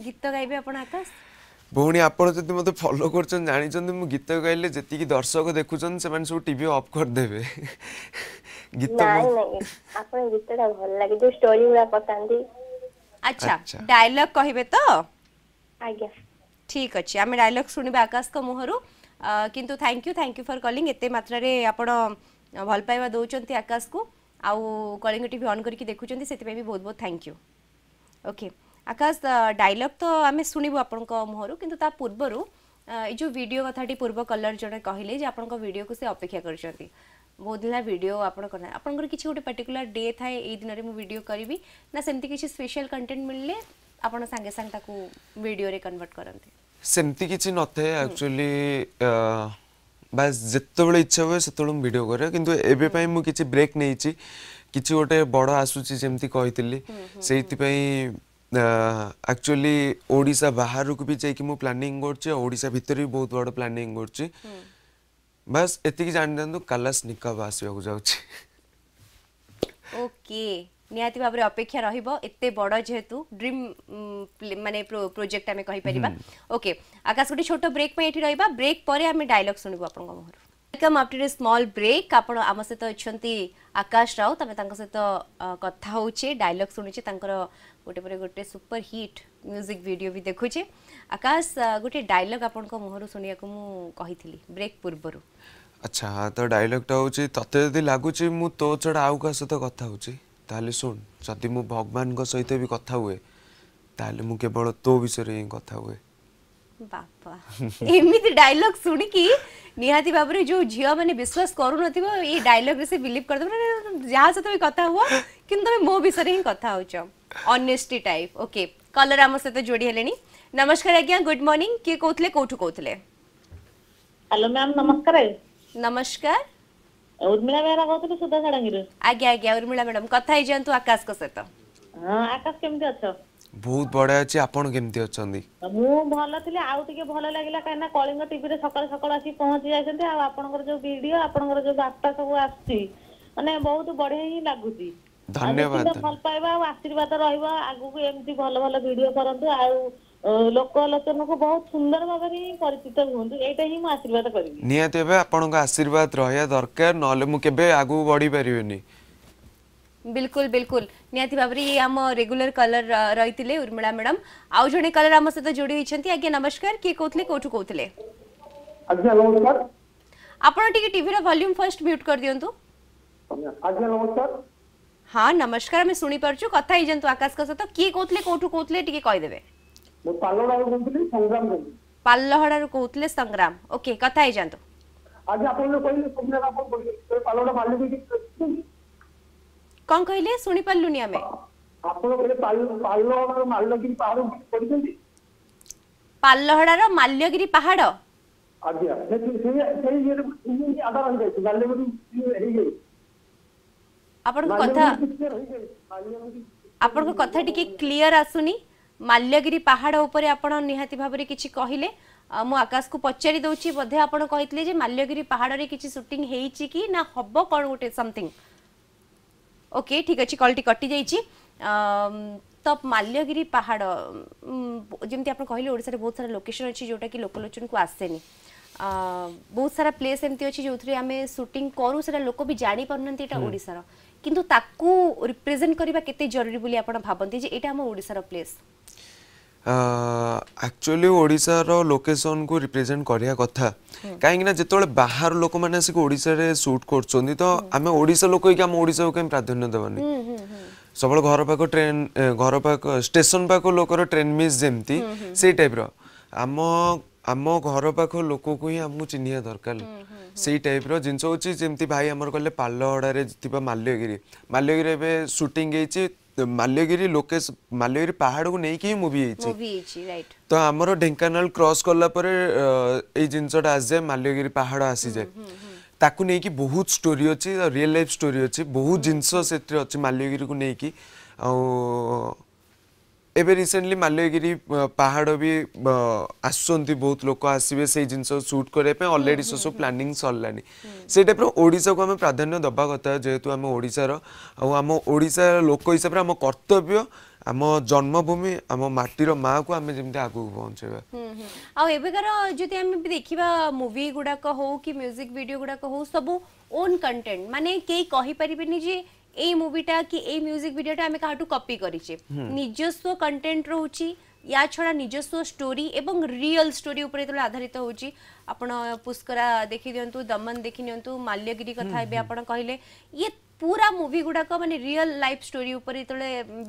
গীত গাইবে আপনার আকাশ ভৌণী আপনার যদি মতো ফলো করছেন জাঁচান মু গীত গাইলে যেতিকি দর্শক দেখুছেন সে সব টিভি অফ করিদেবে গীত আপনার গীতটা ভাল লাগে যে স্টোরি গুলা পকান্তি আচ্ছা ডায়লগ কহিবে তো আজ্ঞা ঠিক আছে আমি ডায়লগ শুনিবা আকাশক মুহরু কিন্তু thank you thank you for calling এতে মাত্রারে আপনার ভাল পাইবা দৌঁচন্তি আকাশকু আউ কলিঙ্গ টিভি অন করিকি দেখুছেন সেপাই বহুত বহুত thank you okay Akash dialogue तो आम शुणु आप मुहर कि पूर्व यो भिड कथी पूर्व कलर जो कहले आपड़ो को अपेक्षा कर बहुत दिन भिड आप किसी गोटे पर्टिकुला डे था दिन में करी ना सेमती किसी स्पेशल कंटेन्ट मिलने आपड़ सांगे कनवर्ट करते सेमती किसी न था एक्चुअली बस जिते इच्छा हुए से भिड करें कि मुझे ब्रेक नहीं किसी गोटे बड़ आसूसी जमी कही से ଆକ୍ଚୁଆଲି ଓଡ଼ିଶା ବାହାରକୁ ବି ଯାଇକି ମୁଁ ପ୍ଲାନିଂ କରୁଛି ଆଉ ଓଡ଼ିଶା ଭିତରେ ବି ବହୁତ ବଡ଼ ପ୍ଲାନିଂ କରୁଛି ବାସ୍ ଏତିକି ଜାଣିଥାନ୍ତୁ କାଲାସ ନିକାବ ଆସିବାକୁ ଯାଉଛି ଓକେ ନିହାତି ଭାବରେ ଅପେକ୍ଷା ରହିବ ଏତେ ବଡ଼ ଯେହେତୁ ଡ୍ରିମ୍ ମାନେ ପ୍ରୋଜେକ୍ଟ ଆମେ କହିପାରିବା ଓକେ ଆକାଶ ଗୋଟେ ଛୋଟ ବ୍ରେକ୍ ପାଇଁ ଏଠି ରହିବା ବ୍ରେକ୍ ପରେ ଆମେ ଡାଇଲଗ୍ ଶୁଣିବୁ ଆପଣଙ୍କ ମୁହଁରୁ welcome after a small break ଆପଣ ଆମ ସହିତ ଅଛନ୍ତି ଆକାଶ ରାଉତ ଆମେ ତାଙ୍କ ସହିତ କଥା ହେଉଛେ ଡାଇଲଗ୍ ଶୁଣୁଛେ ତାଙ୍କର गोटे पर गोटे सुपर हिट म्यूजिक भिड भी देखुचे आकाश गोटे डायलग आपण मुहर शुणा मुझे ब्रेक पूर्व अच्छा तो डायलगटा हूँ तोते जदि लगुच मु तो छड़ा आउ का सहित कथा ताले सुन जदि मु भगवान को सहित भी कथा हुए ताले मु केवल तो विषय ही कथा हुए बापा एमिति डायलॉग सुनी कि निहाती बाबर जो झियो माने विश्वास करू नथिबो ए डायलॉग रे से बिलीव कर देबो जहां से तमे कथा हुआ किंतु तमे मो विषय ही कथा होचो অনেস্টি টাইপ ওকে কলর আমার সাথে যোড়ি হেলেনি নমস্কার আজ্ঞা গুড মর্নিং কি কৌলে কোঠু কৌলে হ্যালো ম্যাম নমস্কার নমস্কার উর্মিলা বেহরা কৌলে সুধা সাড়ঙ্গির আজ্ঞা আজ্ঞা উর্মিলা ম্যাডাম কথা হই যান্তু আকাশক সহিত হ্যাঁ আকাশ কেমতি আছো ବହୁତ ବଢିଆ ଅଛି ଆପଣ କେମିତି ଅଛନ୍ତି ମୁଁ ଭଲ ଥିଲି ଆଉ ଟିକେ ଭଲ ଲାଗିଲା କାହିଁକିନା କଳିଙ୍ଗ ଟିଭିରେ ସକାଳୁ ସକାଳୁ ଆସି ପହଞ୍ଚି ଯାଇଛନ୍ତି ଆଉ ଆପଣଙ୍କର ଯୋଉ ଭିଡିଓ ଆପଣଙ୍କର ଯୋଉ ବାର୍ତ୍ତା ସବୁ ଆସୁଛି ମାନେ ବହୁତ ବଢିଆ ହିଁ ଲାଗୁଛି ଧନ୍ୟବାଦ ଭଲ ପାଇବା ଆଉ ଆଶୀର୍ବାଦ ରହିବ ଆଗକୁ ଏମିତି ଭଲ ଭଲ ଭିଡିଓ କରନ୍ତୁ ଆଉ ଲୋକ ଆଲୋଚନକୁ ବହୁତ ସୁନ୍ଦର ଭାବରେ ହିଁ ପରିଚିତ ହୁଅନ୍ତୁ ଏଇଟା ହିଁ ମୁଁ ଆଶୀର୍ବାଦ କରିବି ନିହାତି ଭାବେ ଆପଣଙ୍କ ଆଶୀର୍ବାଦ ରହିବା ଦରକାର ନହେଲେ ମୁଁ କେବେ ଆଗକୁ ବଢି ପାରିବିନି बिल्कुल बिल्कुल निहाती भाव ये आम रेगुलर कलर रही उर्मिला मैडम आउ जड़े कलर आम सहित जोड़ी होती आज्ञा नमस्कार किए कहते कौटू कहते आपण TV TV volume first mute कर दिंतु आज्ञा नमस्कार ହଁ ନମସ୍କାର ଆମେ ଶୁଣିପାରୁଛୁ କଥା ହେଇଯାନ୍ତୁ ଆକାଶଙ୍କ ସହିତ କିଏ କହୁଥିଲେ କୋଉଠୁ କହୁଥିଲେ ଟିକେ କହିଦେବେ ପାଲହଡାରୁ କହୁଥିଲେ ସଂଗ୍ରାମ ଓକେ କଥା ହେଇଯାନ୍ତୁ କଣ କହିଲେ ଶୁଣିପାରିଲୁନି ଆମେ ପାଲହଡାର ମାଲ୍ୟଗିରି ପାହାଡ ଆଜ୍ଞା ସେଇ ସେଇ ଇଏରେ ଆଧାର ହେଇଯାଇଛି ମାଲ୍ୟଗିରି ହେଇଯାଇଛି ଆପଣଙ୍କ କଥା ଆପଣଙ୍କ କଥା ଟିକେ କ୍ଲିଅର ଆସୁନି ମାଲ୍ୟଗିରି ପାହାଡ଼ ଉପରେ ଆପଣ ନିହାତି ଭାବରେ କିଛି କହିଲେ ମୁଁ ଆକାଶକୁ ପଚାରି ଦେଉଛି ବୋଧେ ଆପଣ କହିଥିଲେ ଯେ ମାଲ୍ୟଗିରି ପାହାଡ଼ରେ କିଛି ସୁଟିଂ ହେଇଛି କି ନା ହବ କ'ଣ ଗୋଟେ ସମଥିଙ୍ଗ ଓକେ ଠିକ୍ ଅଛି କଲ୍ଟି କଟିଯାଇଛି ତ ମାଲ୍ୟଗିରି ପାହାଡ଼ ଯେମିତି ଆପଣ କହିଲେ ଓଡ଼ିଶାରେ ବହୁତ ସାରା ଲୋକେସନ୍ ଅଛି ଯେଉଁଟାକି ଲୋକଲୋଚନକୁ ଆସେନି ବହୁତ ସାରା ପ୍ଲେସ୍ ଏମିତି ଅଛି ଯେଉଁଥିରେ ଆମେ ସୁଟିଂ କରୁ ସେଟା ଲୋକ ବି ଜାଣିପାରୁନାହାନ୍ତି ଏଇଟା ଓଡ଼ିଶାର কিন্তু ତାକୁ ରିପ୍ରେଜେଣ୍ଟ କରିବା କେତେ ଜରୁରୀ ବୋଲି ଆପଣ ଭାବନ୍ତି ଯେ ଏଇଟା ଆମ ଓଡ଼ିଶାର ପ୍ଲେସ୍ ଆକ୍ଚୁଆଲି ଓଡ଼ିଶାର ଲୋକେସନକୁ ରିପ୍ରେଜେଣ୍ଟ କରିବା କଥା କାହିଁକିନା ଯେତେବେଳେ ବାହାର ଲୋକମାନେ ଆସିକି ଓଡ଼ିଶାରେ ସୁଟ୍ କରୁଛନ୍ତି ତ ଆମେ ଓଡ଼ିଶା ଲୋକ ହେଇକି ଆମ ଓଡ଼ିଶାକୁ କାହିଁ ପ୍ରାଧାନ୍ୟ ଦେବାନି ସବୁବେଳେ ଘର ପାଖ ଟ୍ରେନ୍ ଘର ପାଖ ଷ୍ଟେସନ ପାଖ ଲୋକର ଟ୍ରେନ୍ ମିସ୍ ଯେମିତି ସେଇ ଟାଇପ୍ର ଆମ ଆମ ଘର ପାଖ ଲୋକକୁ ହିଁ ଆମକୁ ଚିହ୍ନିବା ଦରକାର ସେଇ ଟାଇପ୍ର ଜିନିଷ ହେଉଛି ଯେମିତି ଭାଇ ଆମର କହିଲେ ପାଲହଡ଼ାରେ ଥିବା ମାଲ୍ୟଗିରି ମାଲ୍ୟଗିରି ଏବେ ସୁଟିଂ ହେଇଛି ମାଲ୍ୟଗିରି ଲୋକେଶ ମାଲ୍ୟଗିରି ପାହାଡ଼କୁ ନେଇକି ହିଁ ମୁଭି ହେଇଛି ତ ଆମର ଢେଙ୍କାନାଳ କ୍ରସ୍ କଲା ପରେ ଏଇ ଜିନିଷଟା ଆସିଯାଏ ମାଲ୍ୟଗିରି ପାହାଡ଼ ଆସିଯାଏ ତାକୁ ନେଇକି ବହୁତ ଷ୍ଟୋରି ଅଛି ରିଏଲ୍ ଲାଇଫ୍ ଷ୍ଟୋରି ଅଛି ବହୁତ ଜିନିଷ ସେଥିରେ ଅଛି ମାଲ୍ୟଗିରିକୁ ନେଇକି ଆଉ ଏବେ ରିସେଣ୍ଟଲି ମାଲୟଗିରି ପାହାଡ଼ ବି ଆସୁଛନ୍ତି ବହୁତ ଲୋକ ଆସିବେ ସେଇ ଜିନିଷ ସୁଟ୍ କରିବା ପାଇଁ ଅଲରେଡ଼ି ସେସବୁ ପ୍ଲାନିଂ ସରିଲାଣି ସେଇ ଟାଇପ୍ର ଓଡ଼ିଶାକୁ ଆମେ ପ୍ରାଧାନ୍ୟ ଦେବା କଥା ଯେହେତୁ ଆମେ ଓଡ଼ିଶାର ଆଉ ଆମ ଓଡ଼ିଶାର ଲୋକ ହିସାବରେ ଆମ କର୍ତ୍ତବ୍ୟ ଆମ ଜନ୍ମଭୂମି ଆମ ମାଟିର ମାଆକୁ ଆମେ ଯେମିତି ଆଗକୁ ପହଞ୍ଚାଇବା ଆଉ ଏବେକାର ଯଦି ଆମେ ଦେଖିବା ମୁଭି ଗୁଡ଼ାକ ହଉ କି ମ୍ୟୁଜିକ୍ ଭିଡ଼ିଓ ଗୁଡ଼ାକ ହଉ ସବୁ ଓନ୍ କଣ୍ଟେଣ୍ଟ ମାନେ କେହି କହିପାରିବେନି ଯେ এই মুভিটা কি এই মিউজিক ভিডিওটা আমি কাহাটু কপি করিছে নিজস্ব কন্টেন্ট या छड़ा निजस्व स्टोरी एवं रियल स्टोरी उपरे तो आधारित होकर आपण पुष्करा देखि दियंतु दमन देखी दियंतु माल्यगिरी कथा कहले ये पूरा मुवी गुड़ाक मानते रियल लाइफ स्टोरी जो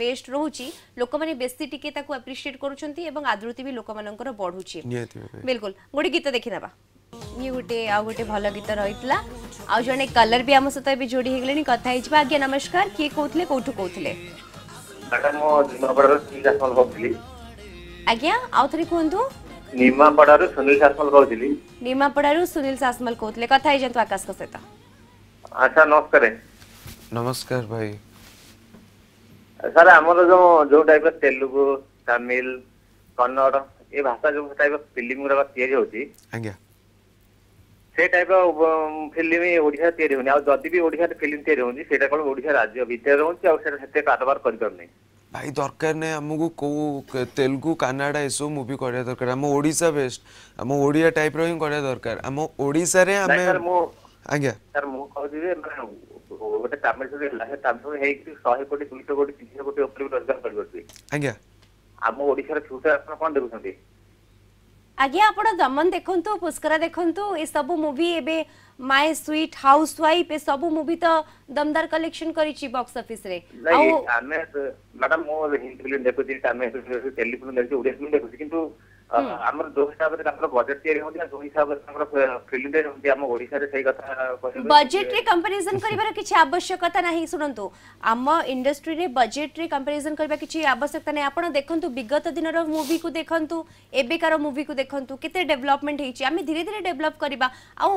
बेस्ड रोचे लोक मैंने बेसी टी आप्रिसीएट कर आदृति भी लोक मान बढ़ुचे बिल्कुल गोटे गीत देखीना ये गोटे आउ गोटे भल गीत रही आउ जड़े कलर भी आम सहित ए जोड़ी होगले कथा आज्ञा नमस्कार किए कहते कौटू कहते ଆଜ୍ଞା ଆଉ ଥରେ କୁହନ୍ତୁ ନିମାପଡ଼ାରୁ ସୁନୀଲ ସାସମଲ କହୁଥିଲି ନିମାପଡ଼ାରୁ ସୁନୀଲ ସାସମଲ କହୁଥିଲେ କଥା ହେଇଯାନ୍ତୁ ଆକାଶଙ୍କ ସହିତ ଆଚ୍ଛା ନମସ୍କାର ନମସ୍କାର ଭାଇ ସାର୍ ଆମର ଯୋଉ ଯୋଉ ଟାଇପ୍ର ତେଲୁଗୁ ତାମିଲ କନ୍ନଡ଼ ଏ ଭାଷା ଯୋଉ ଟାଇପ୍ର ଫିଲ୍ମ ଗୁଡାକ ତିଆରି ହଉଛି ଆଜ୍ଞା ସେ ଟାଇପ୍ର ଫିଲ୍ମ ଓଡ଼ିଶାରେ ତିଆରି ହଉନି ଆଉ ଯଦି ବି ଓଡ଼ିଶାରେ ଫିଲ୍ମ ତିଆରି ହଉଛି ସେଇଟା କଣ ଓଡ଼ିଶା ରାଜ୍ୟ ଭିତରେ ରହୁଛି ଆଉ ସେଇଟା ସେତେ କାରବାର କରିପାରୁନି ଭାଇ ଦରକାର ନାହିଁ ଆମକୁ କେଉଁ ତେଲୁଗୁ କାନାଡ଼ା ଏସବୁ ମୁଭି କରିବା ଦରକାର ଆମ ଓଡ଼ିଶା ବେଷ୍ଟ ଆମ ଓଡ଼ିଆ ଟାଇପ୍ର ହିଁ କରିବା ଦରକାର ଆମ ଓଡ଼ିଶାରେ ଆମେ ଆଜ୍ଞା ସାର୍ ମୁଁ କହୁଛି ଯେ ଗୋଟେ ତାମିଲ ହେଲା ସେ ତାମିଲ ହେଇକି ଶହେ କୋଟି ଦୁଇଶହ କୋଟି ତିନିଶହ କୋଟି ଉପରେ ରୋଜଗାର କରିପାରୁଛି ଆଜ୍ଞା ଆମ ଓଡ଼ିଶାର ଫ୍ୟୁଚର ଆପଣ କଣ ଦେଖୁଛନ୍ତି ଆଜ୍ଞା ଆପଣ ଦମନ ଦେଖନ୍ତୁ ପୁଷ୍କରା ଦେଖନ୍ତୁ ଏସବୁ ମୁଭି ଏବେ ମାଇ ସୁଇଟ୍ ହାଉସ୍ ୱାଇଫ୍ ଏସବୁ ମୁଭି ତ ଦମଦାର କଲେକ୍ସନ କରିଛି ବକ୍ସ ଅଫିସରେ ଆମେ ମ୍ୟାଡାମ ମୁଁ ହିନ୍ଦୀ ଫିଲ୍ମ ଦେଖୁଛି ତାମିଲ ଫିଲ୍ମ ଦେଖୁଛି ତେଲୁଗୁ ଫିଲ୍ମ ଦେଖୁଛି କିନ୍ତୁ ଆମର ଯୋଉ ହିସାବରେ ତାଙ୍କର ବଜେଟ୍ ତିଆରି ହଉଛି ଯୋଉ ହିସାବରେ ତାଙ୍କର ପ୍ରିଲିମିନାରୀ ହଉଛି ଆମ ଓଡ଼ିଶାରେ ସେଇ କଥା ବଜେଟ୍ରେ କମ୍ପାରିଜନ୍ କରିବାର କିଛି ଆବଶ୍ୟକତା ନାହିଁ ଶୁଣନ୍ତୁ ଆମ ଇଣ୍ଡଷ୍ଟ୍ରିରେ ବଜେଟ୍ରେ କମ୍ପାରିଜନ୍ କରିବା କିଛି ଆବଶ୍ୟକତା ନାହିଁ ଆପଣ ଦେଖନ୍ତୁ ବିଗତ ଦିନର ମୁଭିକୁ ଦେଖନ୍ତୁ ଏବେକାର ମୁଭିକୁ ଦେଖନ୍ତୁ କେତେ ଡେଭଲପମେଣ୍ଟ ହେଇଛି ଆମେ ଧୀରେ ଧୀରେ ଡେଭଲପ କରିବା ଆଉ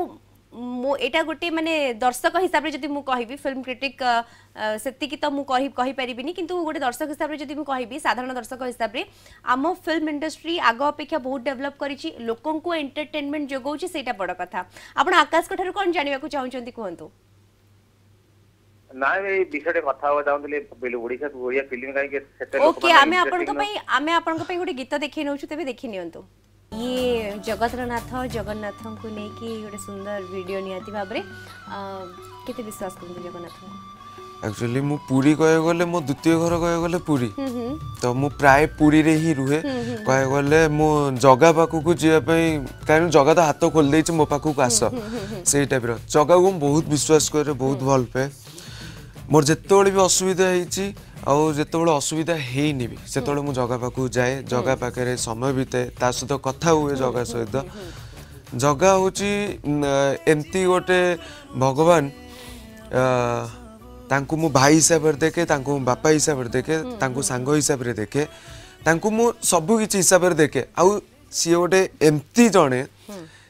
ମୁଁ ଏଇଟା ଗୋଟିଏ ମାନେ ଦର୍ଶକ ହିସାବରେ ଯଦି ମୁଁ କହିବି ଫିଲ୍ମ କ୍ରିଟିକ୍ ସେତିକି ତ ମୁଁ କହି କହିପାରିବିନି କିନ୍ତୁ ଗୋଟେ ଦର୍ଶକ ହିସାବରେ ଯଦି ମୁଁ କହିବି ସାଧାରଣ ଦର୍ଶକ ହିସାବରେ ଆମ ଫିଲ୍ମ ଇଣ୍ଡଷ୍ଟ୍ରି ଆଗ ଅପେକ୍ଷା ବହୁତ ଡେଭଲପ୍ କରିଛି ଲୋକଙ୍କୁ ଏଣ୍ଟରଟେନମେଣ୍ଟ ଯୋଗାଉଛି ସେଇଟା ବଡ଼ କଥା ଆପଣ ଆକାଶଙ୍କ ଠାରୁ କ'ଣ ଜାଣିବାକୁ ଚାହୁଁଛନ୍ତି କୁହନ୍ତୁ ନାଇଁ ଏଇ ବିଷୟରେ କଥା ହେବାକୁ ଚାହୁଁଥିଲି ଓଡ଼ିଶା ଓଡ଼ିଆ ଫିଲ୍ମ କାହିଁକି ଓକେ ଆମେ ଆପଣଙ୍କ ପାଇଁ ଆମେ ଆପଣଙ୍କ ପାଇଁ ଗୋଟେ ଗୀତ ଦେଖେଇ ନେଉଛୁ ତେବେ ଦେଖି ନିଅନ୍ତୁ ଇଏ ଜଗତରନାଥ ଜଗନ୍ନାଥଙ୍କୁ ନେଇକି ଗୋଟେ ସୁନ୍ଦର ଭିଡ଼ିଓ ନିହାତି ଭାବରେ କେତେ ବିଶ୍ୱାସ କରନ୍ତି ଜଗନ୍ନାଥଙ୍କୁ ଆକ୍ଚୁଆଲି ମୁଁ ପୁରୀ କହିବାକୁ ଗଲେ ମୋ ଦ୍ୱିତୀୟ ଘର କହିବାକୁ ଗଲେ ପୁରୀ ତ ମୁଁ ପ୍ରାୟ ପୁରୀରେ ହିଁ ରୁହେ କହିବାକୁ ଗଲେ ମୁଁ ଜଗା ପାଖକୁ ଯିବା ପାଇଁ କାରଣ ଜଗା ତ ହାତ ଖୋଲି ଦେଇଛି ମୋ ପାଖକୁ ଆସ ସେଇ ଟାଇପ୍ର ଜଗାକୁ ମୁଁ ବହୁତ ବିଶ୍ୱାସ କରେ ବହୁତ ଭଲ ପାଏ ମୋର ଯେତେବେଳେ ବି ଅସୁବିଧା ହେଇଛି ଆଉ ଯେତେବେଳେ ଅସୁବିଧା ହେଇନି ବି ସେତେବେଳେ ମୁଁ ଜଗା ପାଖକୁ ଯାଏ ଜଗା ପାଖରେ ସମୟ ବିତାଏ ତା ସହିତ କଥା ହୁଏ ଜଗା ସହିତ ଜଗା ହେଉଛି ଏମିତି ଗୋଟେ ଭଗବାନ ତାଙ୍କୁ ମୁଁ ଭାଇ ହିସାବରେ ଦେଖେ ତାଙ୍କୁ ମୁଁ ବାପା ହିସାବରେ ଦେଖେ ତାଙ୍କୁ ସାଙ୍ଗ ହିସାବରେ ଦେଖେ ତାଙ୍କୁ ମୁଁ ସବୁ କିଛି ହିସାବରେ ଦେଖେ ଆଉ ସିଏ ଗୋଟେ ଏମିତି ଜଣେ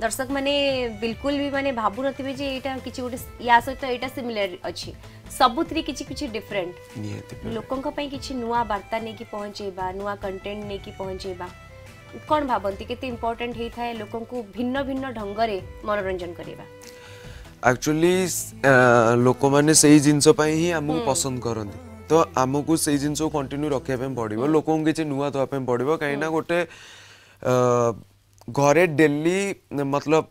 दर्शक मैंने बिल्कुल भी मैंने भावु नथिबे ये एटा गोटे या सहित एटा सिमिलर अच्छी सबुतरी किछि किछि डिफरेंट लोकंक पई किछि नुवा वार्ता नेकी पहुंचेबा नुवा कंटेंट नेकी पहुंचेबा कौन भावती के इंपोर्टेंट होता है लोक भिन्न भिन्न ढंग से मनोरंजन करवा एक्चुअली लोक मैंने सही जिंस पई ही हमहु पसंद करते तो आमको से जिन कंटिन्यू रखे पड़ो लोक किसी नुआ दवापी पड़ो कहीं गोटे घरे डेली मतलब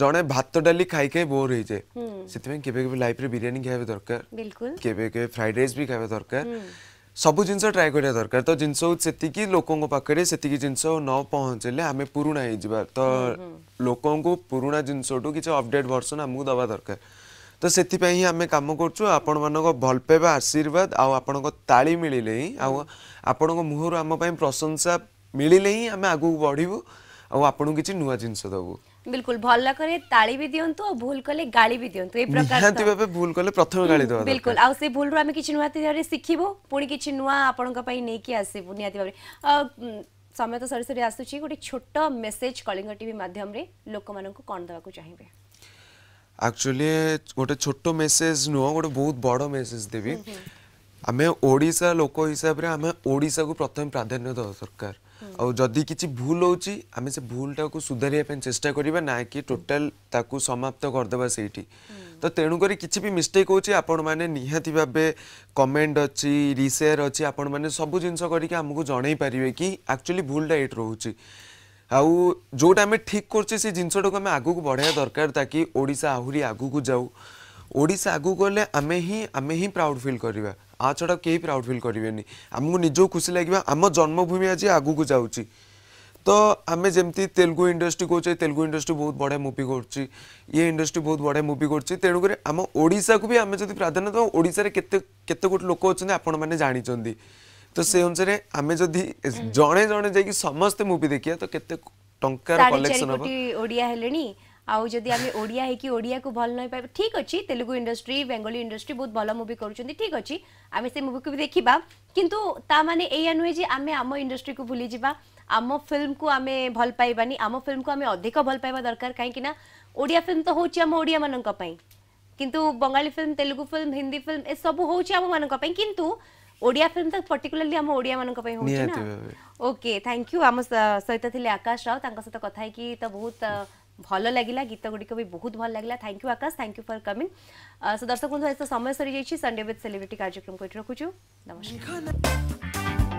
जने भात डाली खाई के बोर होई जे हम्म। सेतमे लाइफ रे बिरयानी खाबे दरकार बिल्कुल फ्राइड राइस भी खाबे दरकार हम्म। सब जिनस ट्राई करिया दरकार तो जिनस सेति की न पहुंचले हमें पुरुणा हे जिबार तो हम्म, लोकों को पुरुणा जिनस टू किछ अपडेट वर्जन दरकार तो से आम कम कर भलपे आशीर्वाद आपणी मिलने आपण मुहर आम प्रशंसा मिलने ही आम आगे बढ़ू ଆଉ ଆପଣଙ୍କୁ କିଛି ନୂଆ ଜିନିଷ ଦେବୁ ବିଲକୁଲ ଭଲ କଲେ ତାଳି ବି ଦିଅନ୍ତୁ ଆଉ ଭୁଲ କଲେ ଗାଳି ବି ଦିଅନ୍ତୁ ଏ ପ୍ରକାର ନିହାତି ଭାବେ ଭୁଲ କଲେ ପ୍ରଥମେ ଗାଳି ଦେବା ବିଲକୁଲ ଆଉ ସେ ଭୁଲରୁ ଆମେ କିଛି ନୂଆ ତିଆରି ଶିଖିବୁ ପୁଣି କିଛି ନୂଆ ଆପଣଙ୍କ ପାଇଁ ନେଇକି ଆସିବୁ ନିହାତି ଭାବରେ ସମୟ ତ ସରି ସରି ଆସୁଛି ଗୋଟେ ଛୋଟ ମେସେଜ କଳିଙ୍ଗ ଟିଭି ମାଧ୍ୟମରେ ଲୋକମାନଙ୍କୁ କ'ଣ ଦେବାକୁ ଚାହିଁବେ ଆକ୍ଚୁଆଲି ଗୋଟେ ଛୋଟ ମେସେଜ ନୁହଁ ଗୋଟେ ବହୁତ ବଡ଼ ମେସେଜ ଦେବି ଆମେ ଓଡ଼ିଶା ଲୋକ ହିସାବରେ ଆମେ ଓଡ଼ିଶାକୁ ପ୍ରଥମେ ପ୍ରାଧାନ୍ୟ ଦେବା ଦରକାର ଆଉ ଯଦି କିଛି ଭୁଲ ହେଉଛି ଆମେ ସେ ଭୁଲଟାକୁ ସୁଧାରିବା ପାଇଁ ଚେଷ୍ଟା କରିବା ନା କି ଟୋଟାଲ ତାକୁ ସମାପ୍ତ କରିଦେବା ସେଇଠି ତ ତେଣୁକରି କିଛି ବି ମିଷ୍ଟେକ୍ ହେଉଛି ଆପଣମାନେ ନିହାତି ଭାବେ କମେଣ୍ଟ ଅଛି ରିସେୟାର ଅଛି ଆପଣମାନେ ସବୁ ଜିନିଷ କରିକି ଆମକୁ ଜଣେଇ ପାରିବେ କି ଆକ୍ଚୁଆଲି ଭୁଲଟା ଏଇଠି ରହୁଛି ଆଉ ଯେଉଁଟା ଆମେ ଠିକ୍ କରୁଛେ ସେ ଜିନିଷଟାକୁ ଆମେ ଆଗକୁ ବଢ଼ାଇବା ଦରକାର ତାକି ଓଡ଼ିଶା ଆହୁରି ଆଗକୁ ଯାଉ ଓଡ଼ିଶା ଆଗକୁ ଗଲେ ଆମେ ହିଁ ଆମେ ହିଁ ପ୍ରାଉଡ଼ ଫିଲ୍ କରିବା ଆ ଛଡ଼ା କେହି ପ୍ରାଉଡ଼ ଫିଲ୍ କରିବେନି ଆମକୁ ନିଜକୁ ଖୁସି ଲାଗିବ ଆମ ଜନ୍ମଭୂମି ଆଜି ଆଗକୁ ଯାଉଛି ତ ଆମେ ଯେମିତି ତେଲୁଗୁ ଇଣ୍ଡଷ୍ଟ୍ରି କହୁଛେ ତେଲୁଗୁ ଇଣ୍ଡଷ୍ଟ୍ରି ବହୁତ ବଢ଼ିଆ ମୁଭି କରୁଛି ଇଏ ଇଣ୍ଡଷ୍ଟ୍ରି ବହୁତ ବଢ଼ିଆ ମୁଭି କରୁଛି ତେଣୁକରି ଆମ ଓଡ଼ିଶାକୁ ବି ଆମେ ଯଦି ପ୍ରାଧାନ୍ୟ ଦେବା ଓଡ଼ିଶାରେ କେତେ କେତେ ଗୋଟେ ଲୋକ ଅଛନ୍ତି ଆପଣମାନେ ଜାଣିଛନ୍ତି ତ ସେ ଅନୁସାରେ ଆମେ ଯଦି ଜଣେ ଜଣେ ଯାଇକି ସମସ୍ତେ ମୁଭି ଦେଖିବା ତ କେତେ ଟଙ୍କାର କଲେକ୍ସନ୍ ହେବ ଓଡ଼ିଆ ହେଲେଣି ଆଉ ଯଦି ଆମେ ଓଡ଼ିଆ ହେଇକି ଓଡ଼ିଆକୁ ଭଲ ନ ପାଇବା ଠିକ୍ ଅଛି ତେଲୁଗୁ ଇଣ୍ଡଷ୍ଟ୍ରି ବେଙ୍ଗଲୀ ଇଣ୍ଡଷ୍ଟ୍ରି ବହୁତ ଭଲ ମୁଭି କରୁଛନ୍ତି ଠିକ୍ ଅଛି ଆମେ ସେ ମୁଭିକୁ ବି ଦେଖିବା କିନ୍ତୁ ତା ମାନେ ଏଇଆ ନୁହେଁ ଯେ ଆମେ ଆମ ଇଣ୍ଡଷ୍ଟ୍ରିକୁ ଭୁଲିଯିବା ଆମ ଫିଲ୍ମକୁ ଆମେ ଭଲ ପାଇବାନି ଆମ ଫିଲ୍ମକୁ ଆମେ ଅଧିକ ଭଲ ପାଇବା ଦରକାର କାହିଁକି ନା ଓଡ଼ିଆ ଫିଲ୍ମ ତ ହେଉଛି ଆମ ଓଡ଼ିଆମାନଙ୍କ ପାଇଁ କିନ୍ତୁ Bengali film Telugu film Hindi film ଏସବୁ ହେଉଛି ଆମମାନଙ୍କ ପାଇଁ କିନ୍ତୁ ଓଡ଼ିଆ ଫିଲ୍ମ ତ ପର୍ଟିକୁଲାରଲି ଆମ ଓଡ଼ିଆମାନଙ୍କ ପାଇଁ ହେଉଛି ନା ଓକେ ଥ୍ୟାଙ୍କ ୟୁ ଆମ ସହିତ ଥିଲେ ଆକାଶ ରାଓ ତାଙ୍କ ସହିତ କଥା ହେଇକି ତ ବହୁତ ଭଲ ଲାଗିଲା ଗୀତ ଗୁଡ଼ିକ ବି ବହୁତ ଭଲ ଲାଗିଲା thank you Akash thank you for coming so ଦର୍ଶକ ବନ୍ଧୁ ଆଜି ତ ସମୟ ସରିଯାଇଛି ସନ୍ଡେ ୱିଥ୍ ସେଲିବ୍ରିଟି କାର୍ଯ୍ୟକ୍ରମକୁ ଏଠି ରଖୁଛୁ ନମସ୍କାର